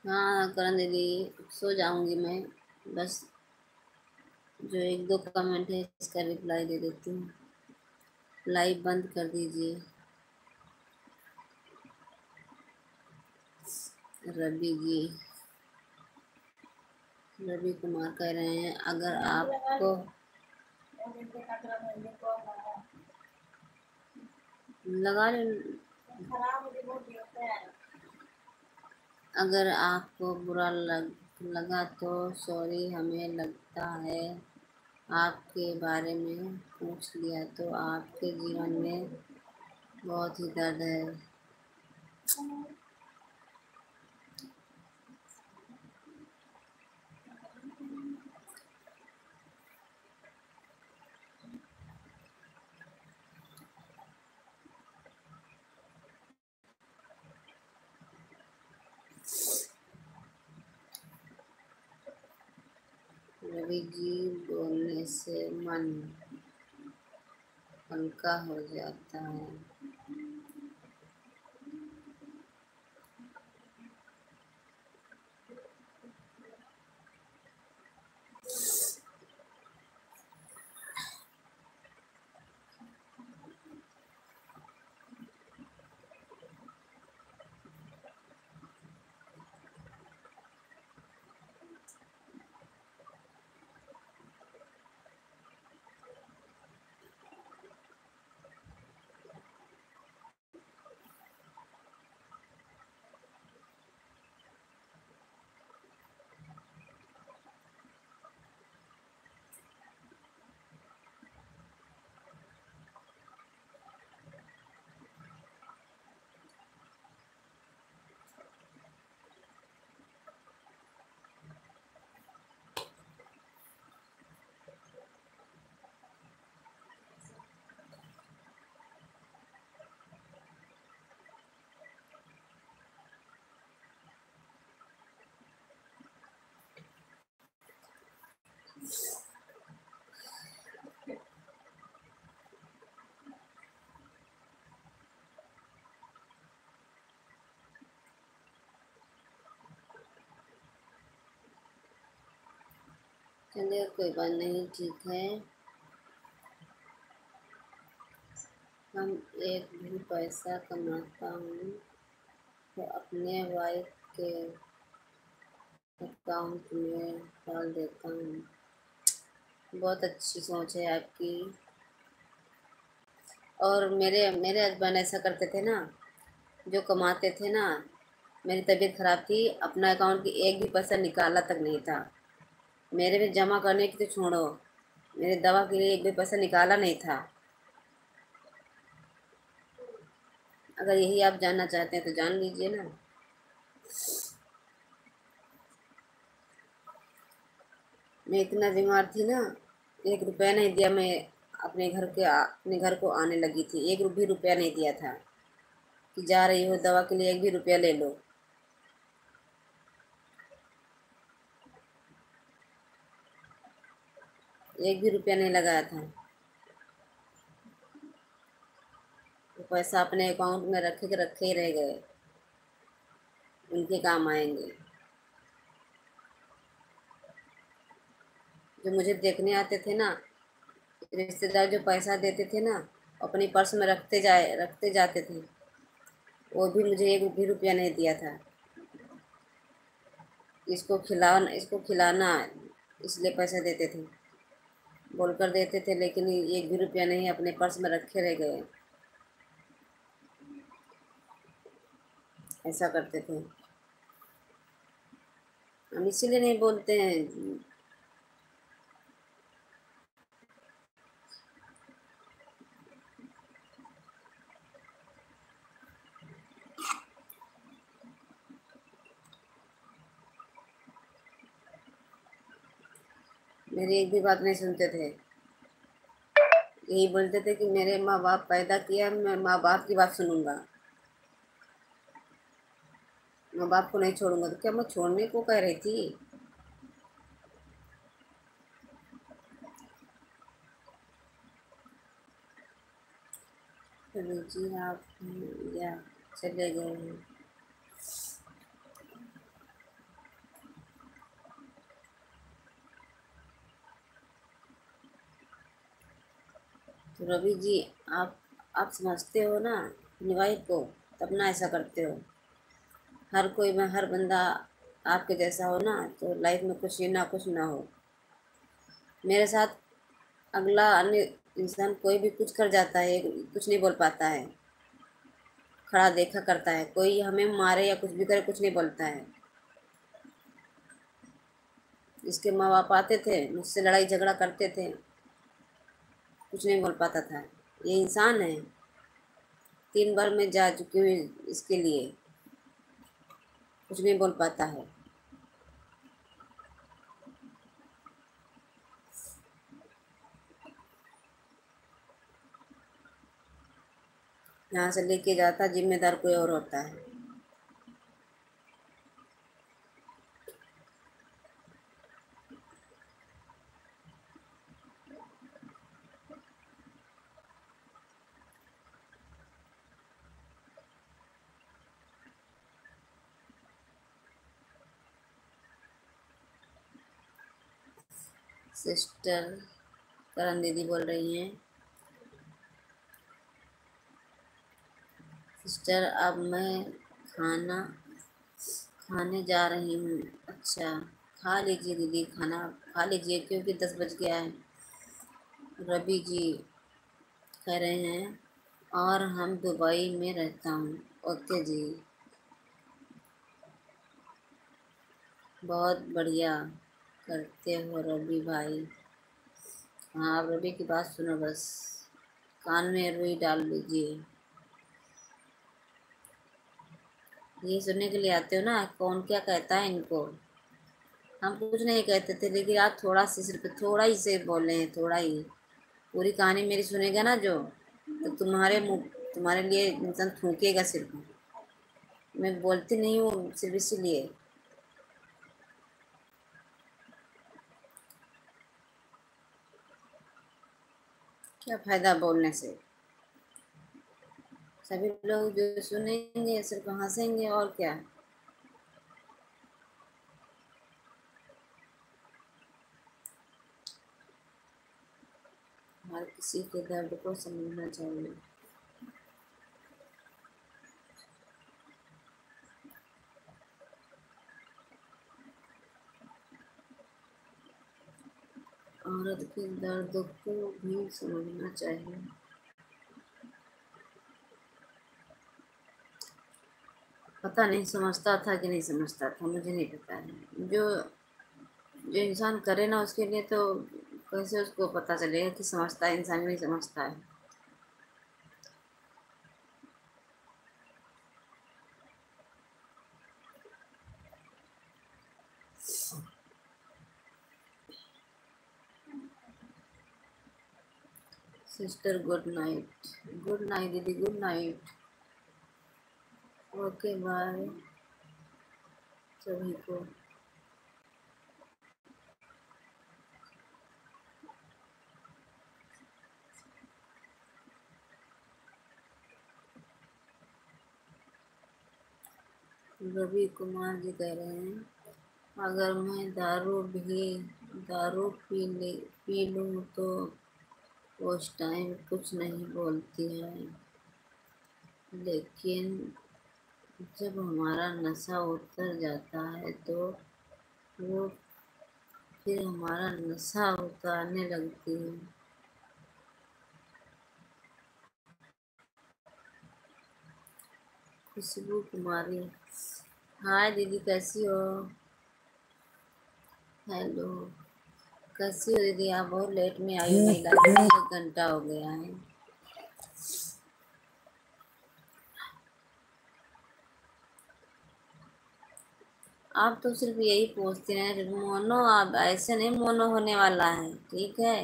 हाँ करण दीदी, सो जाऊँगी मैं। बस जो एक दो कमेंट है, इसका रिप्लाई दे देती हूँ। लाइव बंद कर दीजिए। रवि जी। रवि कुमार कह रहे हैं, अगर आपको लगा ले। अगर आपको बुरा लग, लगा तो सॉरी, हमें लगता है आपके बारे में पूछ लिया तो आपके जीवन में बहुत ही दर्द है। रवि बोलने से मन हल्का हो जाता है। चलिए, कोई बात नहीं, ठीक है। हम एक भी पैसा कमाता हूँ तो अपने वाइफ के अकाउंट में डाल देता हूँ। बहुत अच्छी सोच है आपकी। और मेरे मेरे हस्बैंड ऐसा करते थे ना, जो कमाते थे ना, मेरी तबीयत ख़राब थी, अपना अकाउंट की एक भी पैसा निकाला तक नहीं था। मेरे में जमा करने की तो छोड़ो। मेरे दवा के लिए एक भी पैसा निकाला नहीं था। अगर यही आप जानना चाहते हैं तो जान लीजिए ना। मैं इतना बीमार थी ना, एक रुपया नहीं दिया मैं अपने घर के अपने घर को आने लगी थी। एक भी रुपया नहीं दिया था कि जा रही हो दवा के लिए, एक भी रुपया ले लो। एक भी रुपया नहीं लगाया था। वो पैसा अपने अकाउंट में रखे के रखे ही रह गए। उनके काम आएँगे। जो मुझे देखने आते थे ना, रिश्तेदार जो पैसा देते थे ना, अपनी पर्स में रखते जाए, रखते जाते थे, वो भी मुझे एक भी रुपया नहीं दिया था। इसको खिलाना इसको खिलाना, इसलिए पैसा देते थे। बोलकर देते थे, लेकिन एक भी रुपया नहीं, अपने पर्स में रखे रह गए। ऐसा करते थे। हम इसीलिए नहीं बोलते हैं। मेरी एक भी बात नहीं सुनते थे। यही बोलते थे कि मेरे माँ बाप पैदा किया, मैं माँ बाप की बात सुनूँगा। माँ बाप को नहीं छोड़ूँगा तो क्या मैं छोड़ने को कह रही थी? जी, आप या चले गए। रवि जी, आप आप समझते हो ना अपनी वाइफ को, तब ना ऐसा करते हो। हर कोई में, हर बंदा आपके जैसा हो ना तो लाइफ में कुछ ना कुछ ना हो। मेरे साथ अगला अन्य इंसान कोई भी कुछ कर जाता है, कुछ नहीं बोल पाता है। खड़ा देखा करता है, कोई हमें मारे या कुछ भी करे, कुछ नहीं बोलता है। इसके माँ बाप आते थे, मुझसे लड़ाई झगड़ा करते थे। कुछ नहीं बोल पाता था। ये इंसान है। तीन बार मैं जा चुकी हूँ इसके लिए। कुछ नहीं बोल पाता है। यहाँ से लेके जाता, जिम्मेदार कोई और होता है। सिस्टर करण दीदी बोल रही हैं। सिस्टर, अब मैं खाना, खाने जा रही हूँ। अच्छा खा लीजिए दीदी, खाना खा लीजिए, क्योंकि दस बज गया है। रवि जी कह रहे हैं, और हम दुबई में रहता हूँ। ओके जी। बहुत बढ़िया। करते हो रवि भाई। हाँ आप रवि की बात सुनो बस। कान में रुई डाल लीजिए ये सुनने के लिए आते हो ना? कौन क्या कहता है इनको? हम कुछ नहीं कहते थे, लेकिन आप थोड़ा सी सिर्फ़ थोड़ा ही से बोल रहे हैं, थोड़ा ही। पूरी कहानी मेरी सुनेगा ना जो? तो तुम्हारे मुँह, तुम्हारे लिए इंसान थूकेगा सिर्फ़ मैं बोलती नहीं हूँ सिर्फ़ इसीलिए। क्या फ़ायदा बोलने से? सभी लोग जो सुनेंगे सिर्फ़ हंसेंगे और क्या? हर किसी के दर्द को समझना चाहिए। औरत के दर्द को भी समझना चाहिए। पता नहीं, समझता था कि नहीं समझता था, मुझे नहीं पता है। जो जो इंसान करे ना उसके लिए तो कैसे उसको पता चलेगा कि समझता है, इंसान नहीं समझता है। Sister good night good night दीदी गुड नाइट ओके बाय सभी को। रवि कुमार जी कह रहे हैं, अगर मैं दारू भी, दारू पी ले, पी लूँ तो उस टाइम कुछ नहीं बोलती है। लेकिन जब हमारा नशा उतर जाता है तो वो फिर हमारा नशा उतारने लगती है। खुशबू कुमारी, हाय दीदी कैसी हो? हेलो। कैसी हो दीदी आप बहुत लेट में आई हो नहीं एक घंटा हो गया है। आप तो सिर्फ़ यही पूछते हैं मोनो आप ऐसे नहीं मोनो होने वाला है ठीक है?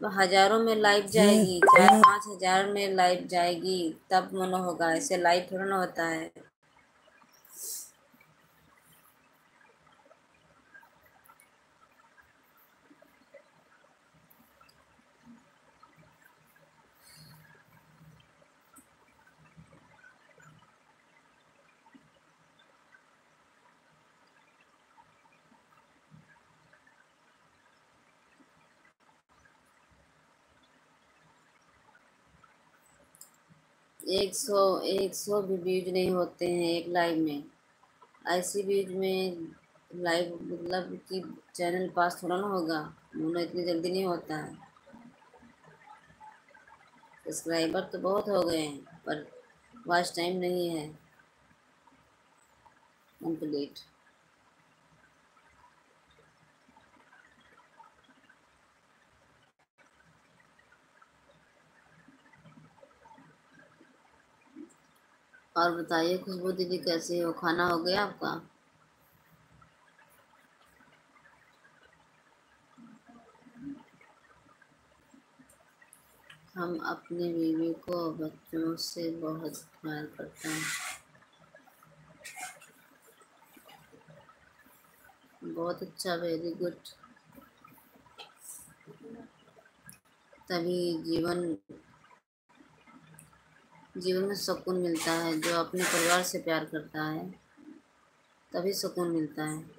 तो हज़ारों में लाइव जाएगी चार पाँच हज़ार में लाइव जाएगी तब मोनो होगा ऐसे लाइव थोड़ा ना होता है। एक सौ एक सौ भी व्यूज़ नहीं होते हैं एक लाइव में। ऐसी व्यूज़ में लाइव मतलब कि चैनल पास थोड़ा ना होगा मुना इतनी जल्दी नहीं होता है। सब्सक्राइबर तो बहुत हो गए हैं, पर वॉच टाइम नहीं है। कंप्लीट और बताइए, खुशबू दीदी कैसे हो? खाना हो गया आपका? हम अपने बीवी को बच्चों से बहुत प्यार करते हैं। बहुत अच्छा वेरी गुड तभी जीवन जीवन में सुकून मिलता है, जो अपने परिवार से प्यार करता है, तभी सुकून मिलता है।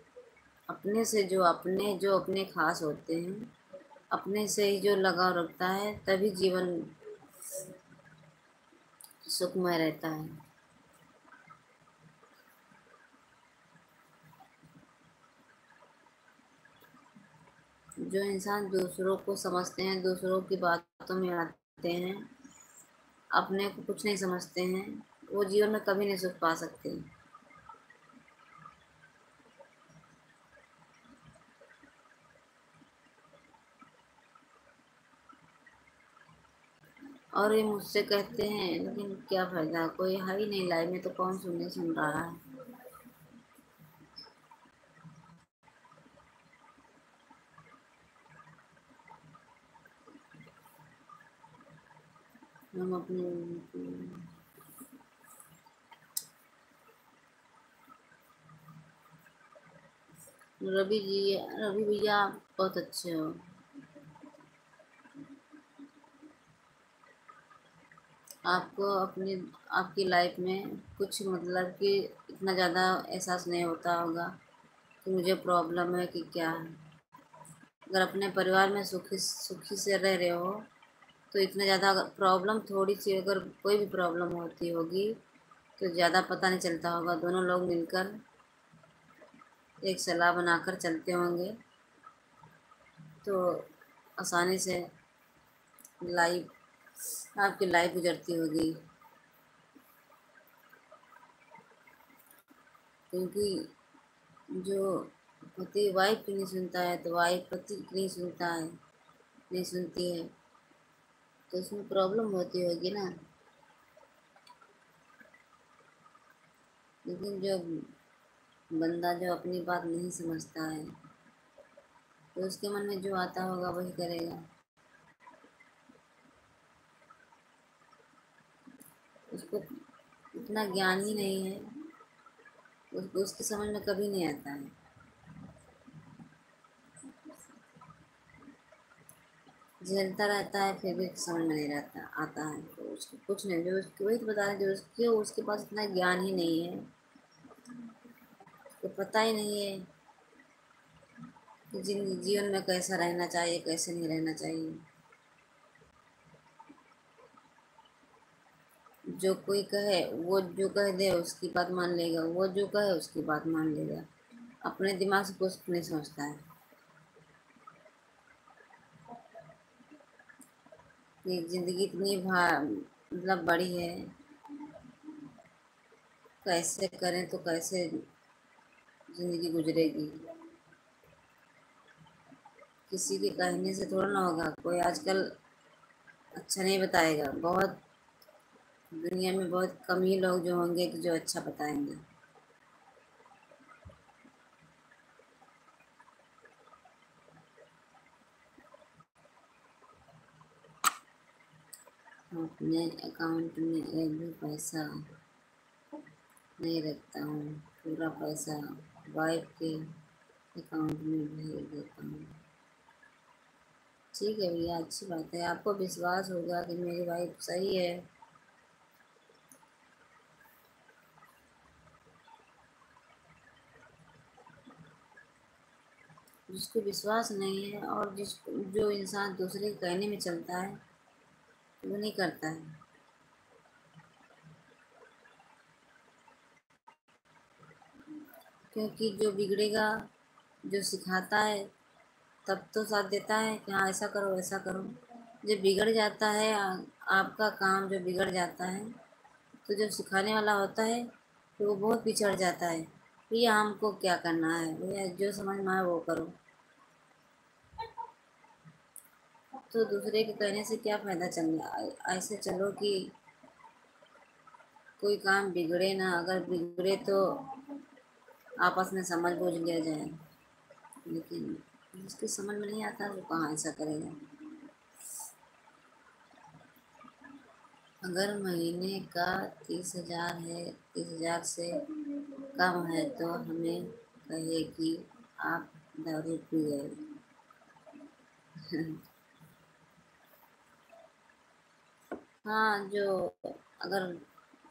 अपने से जो अपने जो अपने खास होते हैं, अपने से ही जो लगाव रखता है, तभी जीवन सुखमय रहता है। जो इंसान दूसरों को समझते हैं, दूसरों की बातों में आते हैं अपने को कुछ नहीं समझते हैं। वो जीवन में कभी नहीं सुख पा सकते। और ये मुझसे कहते हैं, लेकिन क्या फ़ायदा? कोई है ही नहीं लाइव में तो कौन सुनने सुन रहा है? हम अपने रवि जी, रवि भैया बहुत अच्छे हो। आपको अपनी, आपकी लाइफ में कुछ मतलब कि इतना ज़्यादा एहसास नहीं होता होगा कि मुझे प्रॉब्लम है कि क्या है। अगर अपने परिवार में सुखी सुखी से रह रहे हो तो इतना ज़्यादा प्रॉब्लम थोड़ी सी, अगर कोई भी प्रॉब्लम होती होगी तो ज़्यादा पता नहीं चलता होगा। दोनों लोग मिलकर एक सलाह बनाकर चलते होंगे। तो आसानी से लाइफ, आपकी लाइफ गुजरती होगी। क्योंकि जो पति वाइफ की नहीं सुनता है तो वाइफ पति की नहीं सुनता है, नहीं सुनती है। तो उसमें प्रॉब्लम होती होगी ना। लेकिन जो बंदा जो अपनी बात नहीं समझता है तो उसके मन में जो आता होगा वही करेगा। उसको इतना ज्ञान ही नहीं है, उसको उसकी समझ में कभी नहीं आता है। झेलता रहता है, फिर भी समझ में नहीं रहता, आता है तो उसको कुछ नहीं, जो उसकी, वही तो बता रहे जो उसके उसके पास इतना ज्ञान ही नहीं है। तो पता ही नहीं है कि जिन जीवन में कैसा रहना चाहिए, कैसे नहीं रहना चाहिए। जो कोई कहे, वो जो कह दे, उसकी बात मान लेगा, वो जो कहे, उसकी बात मान लेगा। अपने दिमाग से कुछ नहीं सोचता है। कि ज़िंदगी इतनी मतलब बड़ी है। कैसे करें तो कैसे ज़िंदगी गुजरेगी। किसी के कहने से थोड़ा ना होगा, कोई आजकल अच्छा नहीं बताएगा। बहुत, दुनिया में बहुत कम ही लोग जो होंगे कि जो अच्छा बताएँगे। अपने अकाउंट में एक भी पैसा नहीं रखता हूँ। पूरा पैसा वाइफ के अकाउंट में भेज देता हूँ। ठीक है भैया, अच्छी बात है। आपको विश्वास होगा कि मेरी वाइफ सही है। जिसको विश्वास नहीं है और जिस जो इंसान दूसरे के कहने में चलता है वो नहीं करता है। क्योंकि जो बिगड़ेगा, जो सिखाता है, तब तो साथ देता है कि हाँ ऐसा करो ऐसा करो। जब बिगड़ जाता है आपका काम जो बिगड़ जाता है तो जब सिखाने वाला होता है तो वो बहुत पिछड़ जाता है भैया हमको क्या करना है भैया जो समझ में आए वो करो। तो दूसरे के कहने से क्या फ़ायदा चलना ऐसे चलो कि कोई काम बिगड़े ना। अगर बिगड़े तो आपस में समझ बूझ लिया जाए। लेकिन जिसकी समझ में नहीं आता, वो कहाँ ऐसा करेगा? अगर महीने का तीस हज़ार है, तीस हज़ार से कम है तो हमें कहे कि आप दारू पी गए हाँ जो अगर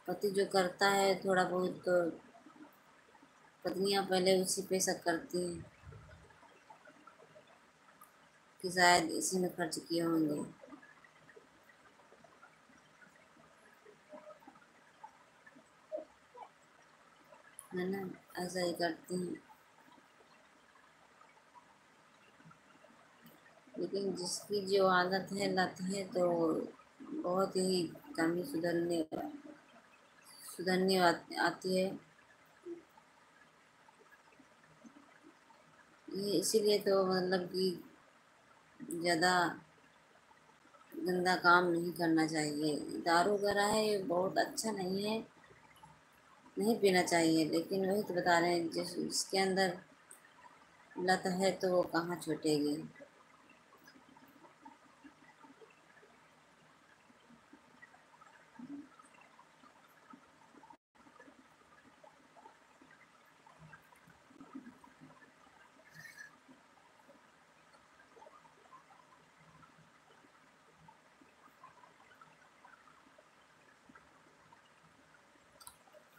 पति जो करता है, थोड़ा बहुत तो पत्नियाँ पहले उसी पे शक करती हैं कि शायद इसी में खर्च किए होंगे। है ना? ऐसा ही करती हैं। लेकिन जिसकी जो आदत है, लत है तो बहुत ही कमी सुधरने सुधरने आती है। ये इसीलिए तो मतलब कि ज़्यादा गंदा काम नहीं करना चाहिए। दारू वगैरह है बहुत अच्छा नहीं है, नहीं पीना चाहिए, लेकिन वही तो बता रहे हैं, जिस, जिसके अंदर लत है तो वो कहाँ छूटेगी?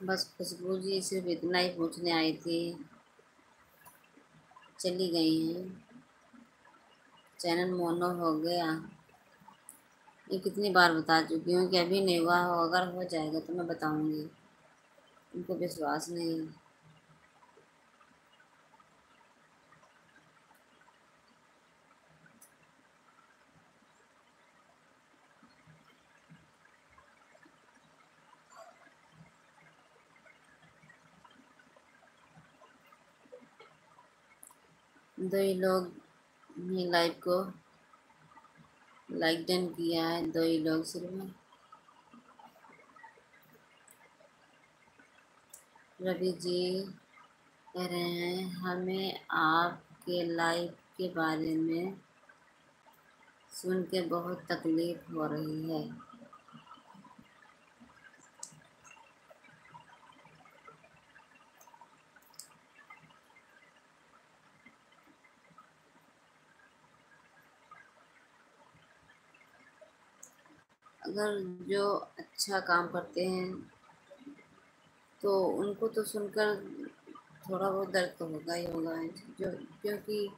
बस खुशबू जी सिर्फ़ इतना ही पूछने आई थी। चली गई हैं। चैनल मोनो हो गया। ये कितनी बार बता चुकी हूँ कि अभी नहीं हुआ हो, अगर हो जाएगा तो मैं बताऊँगी। उनको विश्वास नहीं दो ही लोग ही लाइव को लाइक डन किया है, दो ही लोग सिर्फ़। रवि जी कह रहे हैं, हमें आपके लाइव के बारे में सुन के बहुत तकलीफ़ हो रही है। अगर जो अच्छा काम करते हैं तो उनको तो सुनकर थोड़ा बहुत दर्द तो होगा ही होगा जो, क्योंकि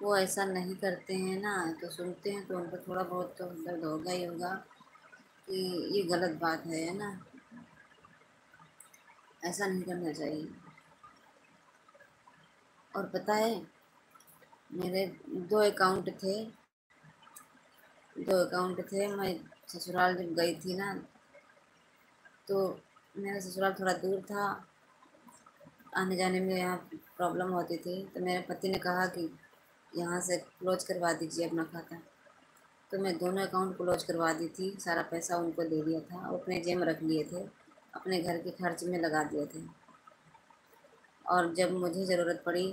वो ऐसा नहीं करते हैं ना तो सुनते हैं तो उनको थोड़ा बहुत तो दर्द होगा ही होगा कि ये गलत बात है ना? ऐसा नहीं करना चाहिए। और पता है, मेरे दो अकाउंट थे, दो अकाउंट थे, मैं ससुराल जब गई थी ना तो मेरा ससुराल थोड़ा दूर था। आने जाने में यहाँ प्रॉब्लम होती थी तो मेरे पति ने कहा कि यहाँ से क्लोज करवा दीजिए अपना खाता। तो मैं दोनों अकाउंट क्लोज करवा दी थी, सारा पैसा उनको दे दिया था, और अपने जेम रख लिए थे, अपने घर के खर्च में लगा दिए थे। और जब मुझे ज़रूरत पड़ी,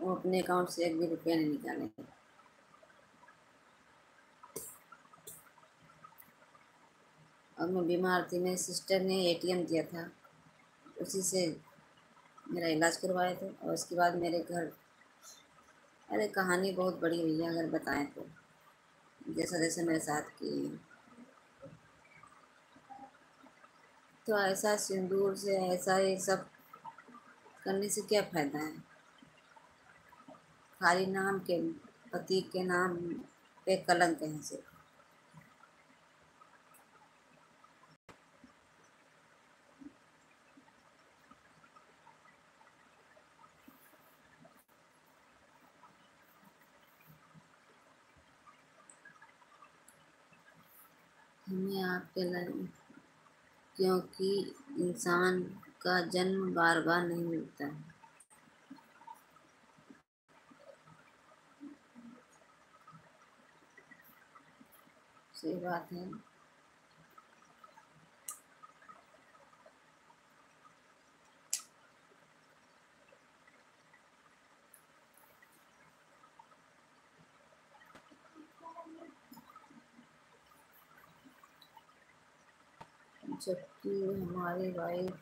वो अपने अकाउंट से एक भी रुपया नहीं निकाले। और मैं बीमार थी। मेरी सिस्टर ने एटीएम दिया था। उसी से मेरा इलाज करवाए थे और उसके बाद मेरे घर, अरे, कहानी बहुत बड़ी हुई है, अगर बताएँ तो। जैसा जैसे मेरे साथ किए तो ऐसा सिंदूर से ऐसा ये सब करने से क्या फ़ायदा है? खाली नाम के, पति के नाम पे कलंक है सिर्फ़। हमें आपके लड़, क्योंकि इंसान का जन्म बार बार नहीं मिलता है। सही बात है। जबकि हमारी वाइफ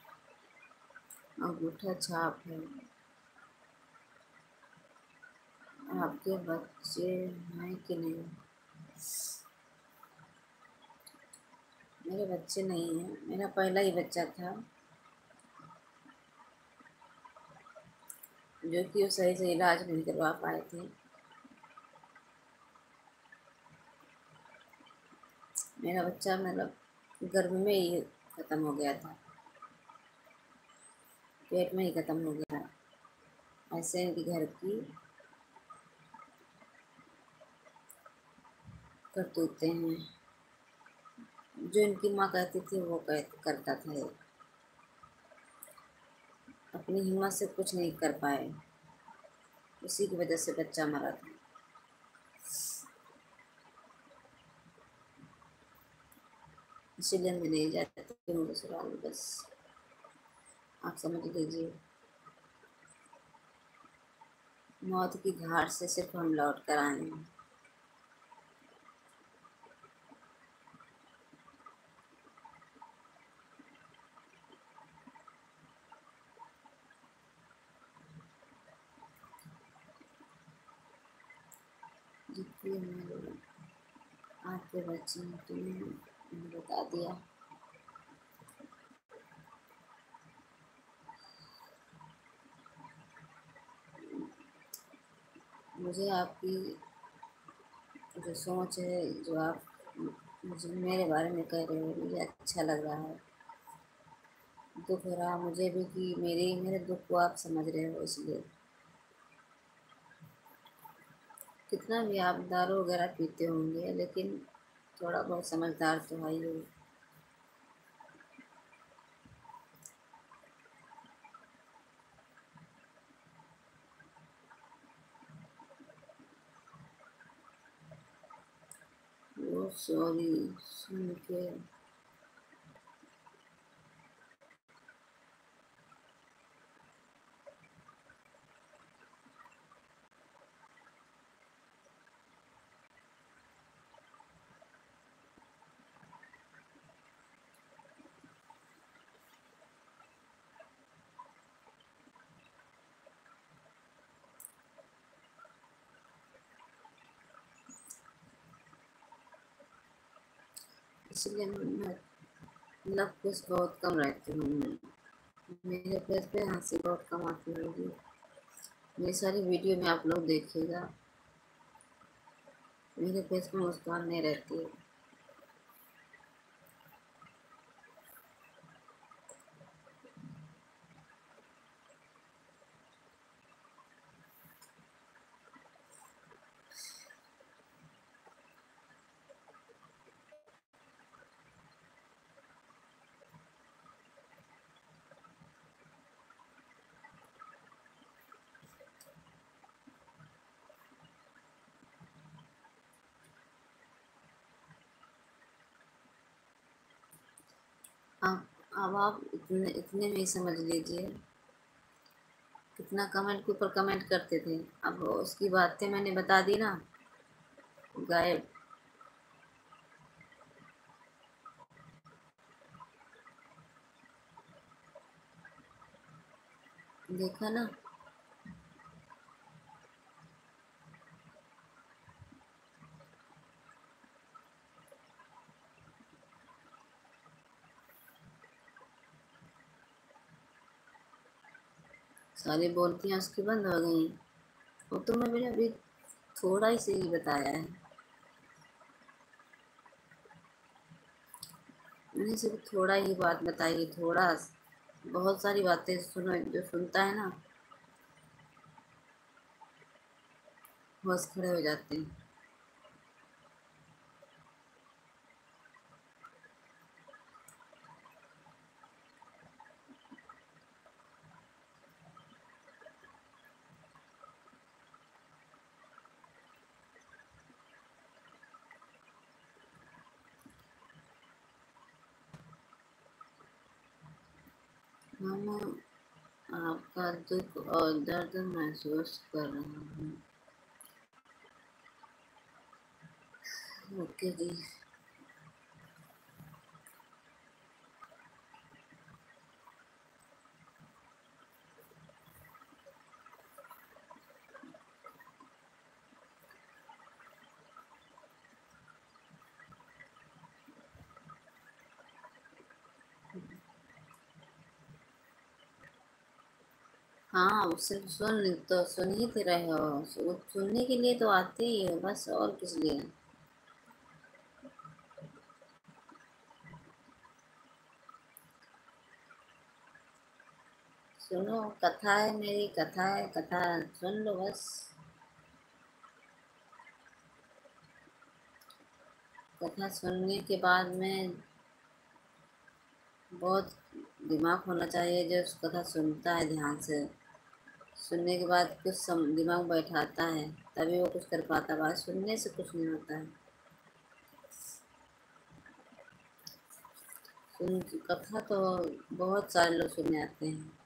अंगूठा छाप है। आपके बच्चे हैं कि नहीं? मेरे बच्चे नहीं हैं। मेरा पहला ही बच्चा था। जो कि वो सही से इलाज नहीं करवा पाए थे। मेरा बच्चा मतलब गर्भ में ही ख़त्म हो गया था। पेट में ही ख़त्म हो गया ऐसे इनके घर की करतूते हैं। जो इनकी माँ कहती थी, वो कह, करता था अपनी हिम्मत से कुछ नहीं कर पाए। उसी की वजह से बच्चा मरा था। इसीलिए मैं नहीं जाती हूँ ससुराल बस। आप समझ लीजिए। मौत की घाट से सिर्फ़ हम लौट कर आए हैं। आपके बच्चे तुम्हें बता दिया। मुझे आपकी जो सोच है, जो आप मुझे, मेरे बारे में कह रहे हो, मुझे अच्छा लग रहा है। दुख हो रहा मुझे भी कि मेरे मेरे दुख को आप समझ रहे हो इसलिए। कितना भी आप दारू वगैरह पीते होंगे, लेकिन थोड़ा बहुत समझदार तो है ही। सॉरी सुन के इसलिए मैं कुछ बहुत कम रहती हूँ। मेरे फेस पे हँसी बहुत कम आती होगी। मेरी सारी वीडियो में आप लोग देखिएगा। मेरे फेस पे मुस्कान नहीं रहती। है अब आप इतने इतने में ही समझ लीजिए। कितना कमेंट के ऊपर कमेंट करते थे। अब उसकी बातें मैंने बता दी ना, गायब। देखा ना? सारी बोलतियाँ उसकी बंद हो गई। वो तो मैं मैंने अभी थोड़ा ही से ही बताया है। मैंने सिर्फ़ थोड़ा ही बात बताई है थोड़ा बहुत सारी बातें सुनो, जो सुनता है ना, बस खड़े हो जाते हैं हम आपका दुख और दर्द महसूस कर रहा हूँ। ओके जी। हाँ उससे सुन तो सुन ही तो रहे हो। सुनने के लिए तो आते ही हो, बस और किस लिए सुनो, कथा है मेरी, कथा है, कथा सुन लो बस। कथा सुनने के बाद में बहुत दिमाग होना चाहिए जो उस कथा सुनता है ध्यान से। सुनने के बाद कुछ सम, दिमाग बैठाता है, तभी वो कुछ कर पाता है। सुनने से कुछ नहीं होता है। सुन, कथा तो बहुत सारे लोग सुनने आते हैं।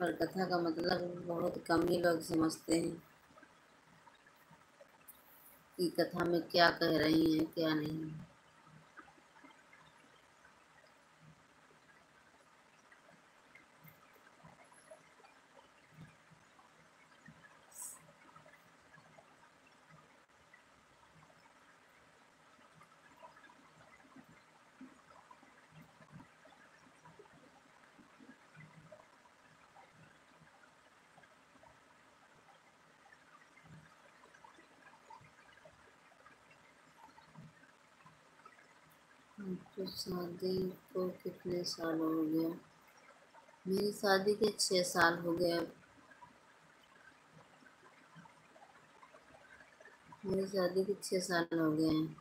पर कथा का मतलब बहुत कम ही लोग समझते हैं कि कथा में क्या कह रही हैं, क्या नहीं। तो शादी को कितने साल हो गया मेरी शादी के छः साल हो गए। मेरी शादी के छः साल हो गए हैं।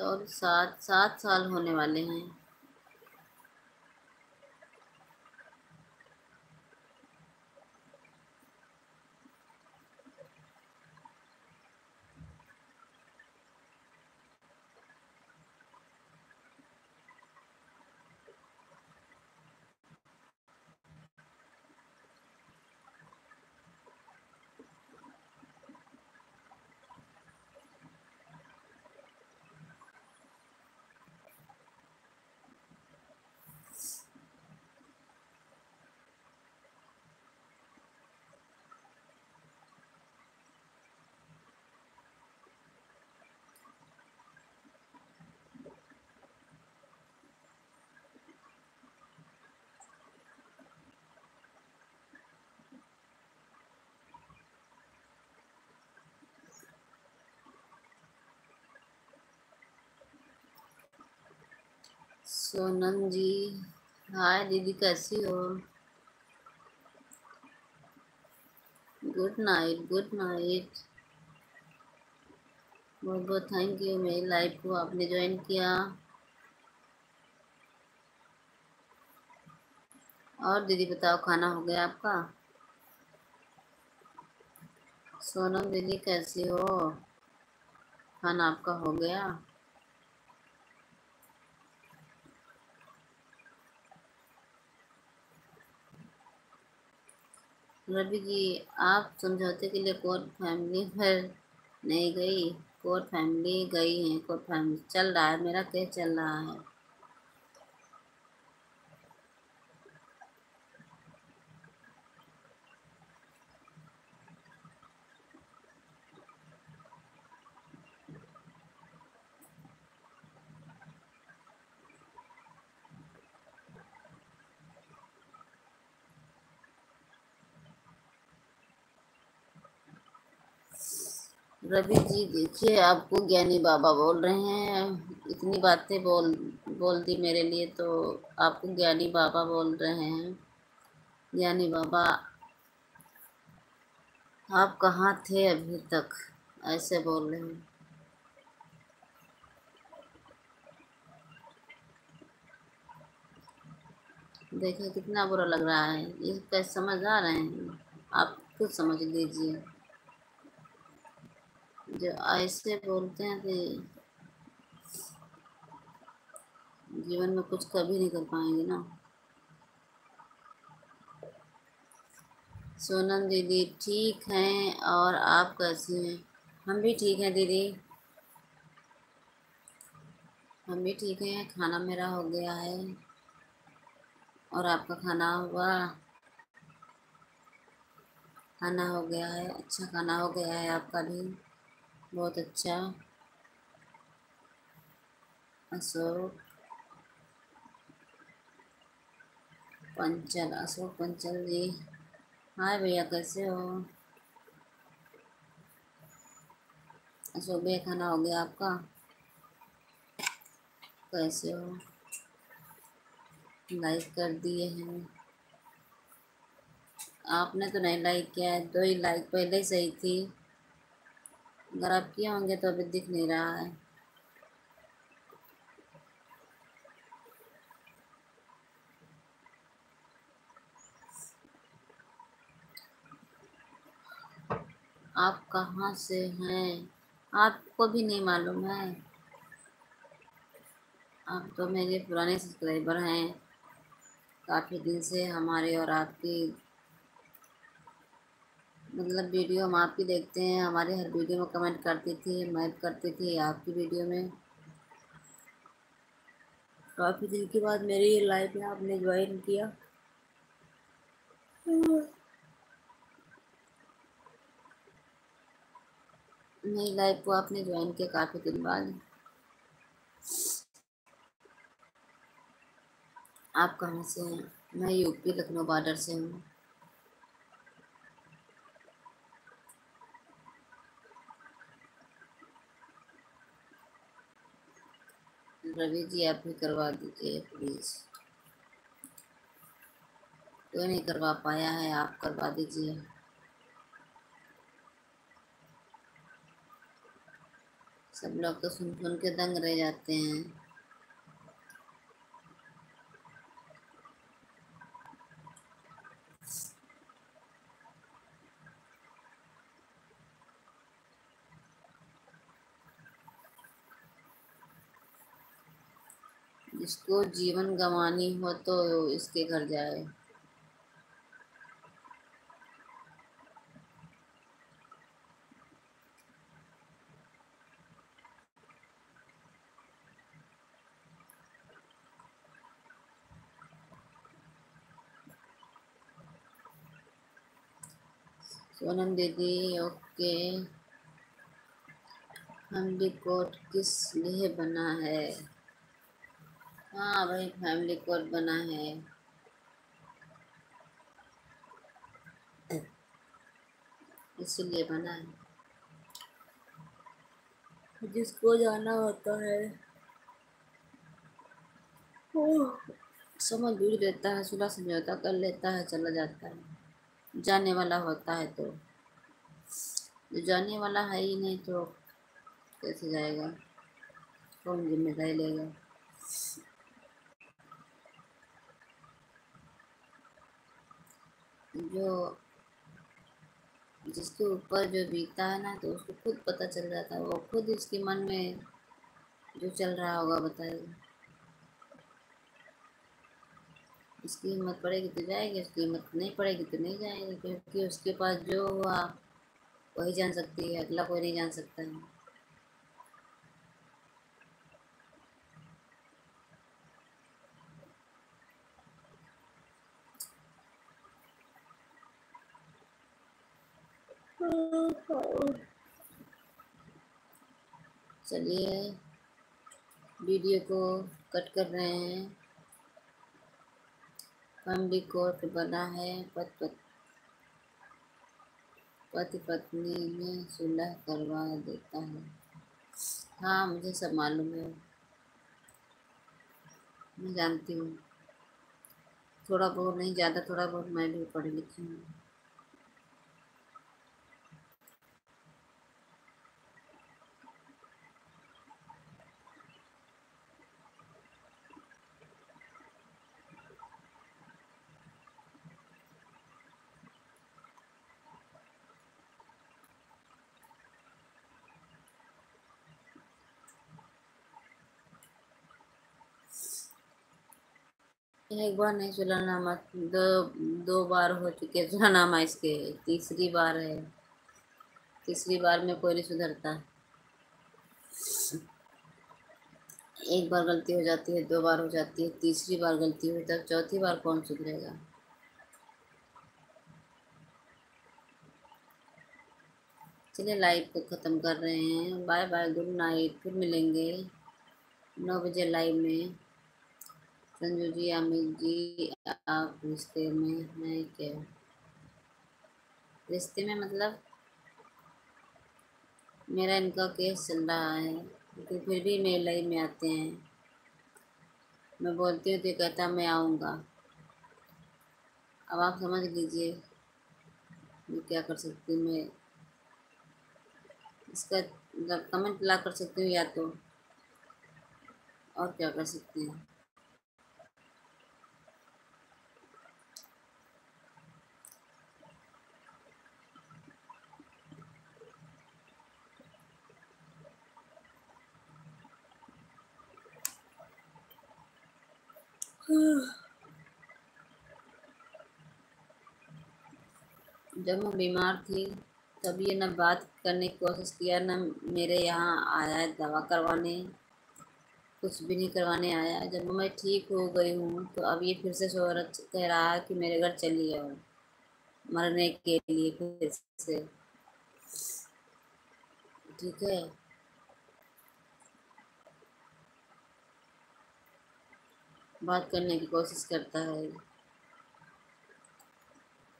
और सात सात साल होने वाले हैं। सोनम जी। हाय दीदी, कैसी हो? गुड नाइट गुड नाइट बहुत बहुत थैंक यू मेरी लाइफ को आपने ज्वाइन किया। और दीदी, बताओ, खाना हो गया आपका? सोनम दीदी, कैसी हो? खाना आपका हो गया? रवि जी, आप समझौते के लिए कोर फैमिली पर नहीं गई? कोर फैमिली गई है, कोर फैमिली चल रहा है, मेरा केस चल रहा है? रवि जी, देखिए, आपको ज्ञानी बाबा बोल रहे हैं। इतनी बातें बोल बोल दी मेरे लिए तो आपको ज्ञानी बाबा बोल रहे हैं। ज्ञानी बाबा, आप कहाँ थे अभी तक? ऐसे बोल रहे हैं। देखिए, कितना बुरा लग रहा है। ये कैसे समझ आ रहे हैं? आप खुद समझ लीजिए। जो ऐसे बोलते हैं कि जीवन में कुछ कभी नहीं कर पाएँगे ना। सोनम दीदी, ठीक हैं और आप कैसी हैं? हम भी ठीक हैं दीदी। हम भी ठीक हैं, खाना मेरा हो गया है। और आपका खाना हुआ? खाना हो गया है अच्छा खाना हो गया है आपका भी। बहुत अच्छा। अशोक पंचल अशोक पंचल जी। हाय भैया, कैसे हो? अशोक भैया, खाना हो गया आपका? कैसे हो? लाइक कर दिए हैं। आपने तो नहीं लाइक किया है, दो ही लाइक पहले सही थी। अगर आप किए होंगे तो अभी दिख नहीं रहा है। आप कहाँ से हैं? आपको भी नहीं मालूम है। आप तो मेरे पुराने सब्सक्राइबर हैं। काफ़ी दिन से हमारे और आपकी मतलब वीडियो हम आपकी देखते हैं, हमारे हर वीडियो में कमेंट करती थी मैं करती थी आपकी वीडियो में। काफ़ी दिन के बाद मेरी लाइफ में आपने ज्वाइन किया। मेरी लाइफ को आपने ज्वाइन किया काफ़ी दिन बाद। आप कहाँ से हैं? मैं यूपी, लखनऊ बॉर्डर से हूँ। रवि जी, आप भी करवा दीजिए प्लीज़ कोई नहीं करवा पाया है, आप करवा दीजिए. सब लोग तो सुन सुन के दंग रह जाते हैं. जिसको जीवन गंवानी हो तो इसके घर जाए। सोनम दीदी, ओके। हम कोड किस लिए बना है? हाँ भाई फैमिली कोड बना है। इसीलिए बना है। जिसको जाना होता है। वो समझ बूझ लेता है सुलह समझौता कर लेता है चला जाता है। जाने वाला होता है तो। जो जाने वाला है ही नहीं तो कैसे जाएगा? कौन ज़िम्मेदारी लेगा? जो जिसके ऊपर जो बीतता है ना तो उसको खुद पता चल जाता है वो खुद इसके मन में जो चल रहा होगा बताइए इसकी हिम्मत पड़ेगी तो जाएगी, उसकी हिम्मत नहीं पड़ेगी तो नहीं जाएगी, क्योंकि उसके पास जो हुआ, वही जान सकती है, अगला कोई नहीं जान सकता। है चलिए वीडियो को कट कर रहे हैं। फैमिली कोर्ट बना है, पत पत, पति पत्नी में सुलह करवा देता है। हाँ मुझे सब मालूम है। मैं जानती हूँ। थोड़ा बहुत नहीं, ज़्यादा थोड़ा बहुत मैं भी पढ़ी लिखी हूँ। एक बार नहीं सुलहनामा दो दो बार हो चुके सुलहनामा इसके। तीसरी बार है। तीसरी बार में कोई नहीं सुधरता। एक बार गलती हो जाती है, दो बार हो जाती है, तीसरी बार गलती हुई, तब चौथी बार कौन सुधरेगा? चलिए लाइव को ख़त्म कर रहे हैं। बाय बाय गुड नाइट फिर मिलेंगे। नौ बजे लाइव में। संजू जी, अमित जी, आप रिश्ते में हैं क्या? रिश्ते में मतलब मेरा इनका केस चल रहा है तो फिर भी मेरे लाइफ में आते हैं। मैं बोलती हूँ तो कहता मैं आऊँगा। अब आप समझ लीजिए, मैं क्या कर सकती हूँ, मैं इसका मतलब कमेंट ला कर सकती हूँ या तो और क्या कर सकते हैं? जब मैं बीमार थी तब ये ना बात करने की कोशिश किया, ना मेरे यहाँ आया दवा करवाने। कुछ भी नहीं करवाने आया। जब मैं ठीक हो गई हूँ तो अब ये फिर से शोहरत कह रहा है कि मेरे घर चली आओ, मरने के लिए फिर से। ठीक है? बात करने की कोशिश करता है।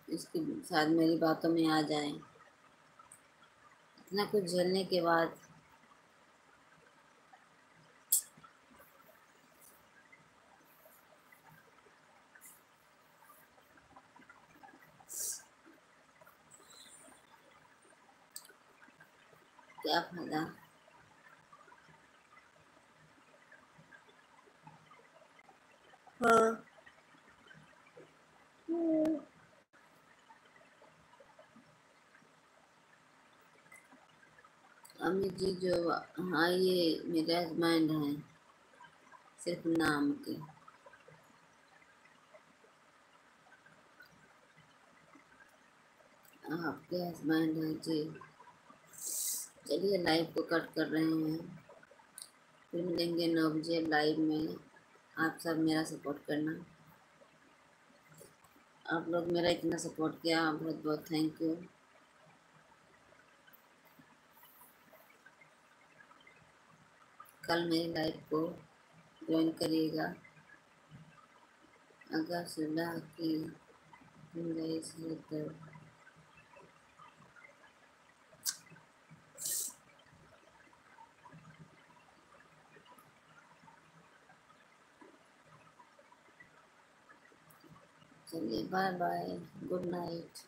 इसके साथ मेरी बातों में आ जाए। इतना कुछ झेलने के बाद क्या फ़ायदा? हाँ। अमित जी जो हाँ ये मेरे हस्बैंड हैं, सिर्फ़ नाम के। आपके हस्बैंड हैं जी। चलिए लाइव को कट कर रहे हैं। फिर मिलेंगे नौ बजे लाइव में। आप सब मेरा सपोर्ट करना। आप लोग मेरा इतना सपोर्ट किया बहुत बहुत थैंक यू कल मेरी लाइफ को ज्वाइन करिएगा। अगर सुलह की तो चलिए बाय बाय गुड नाइट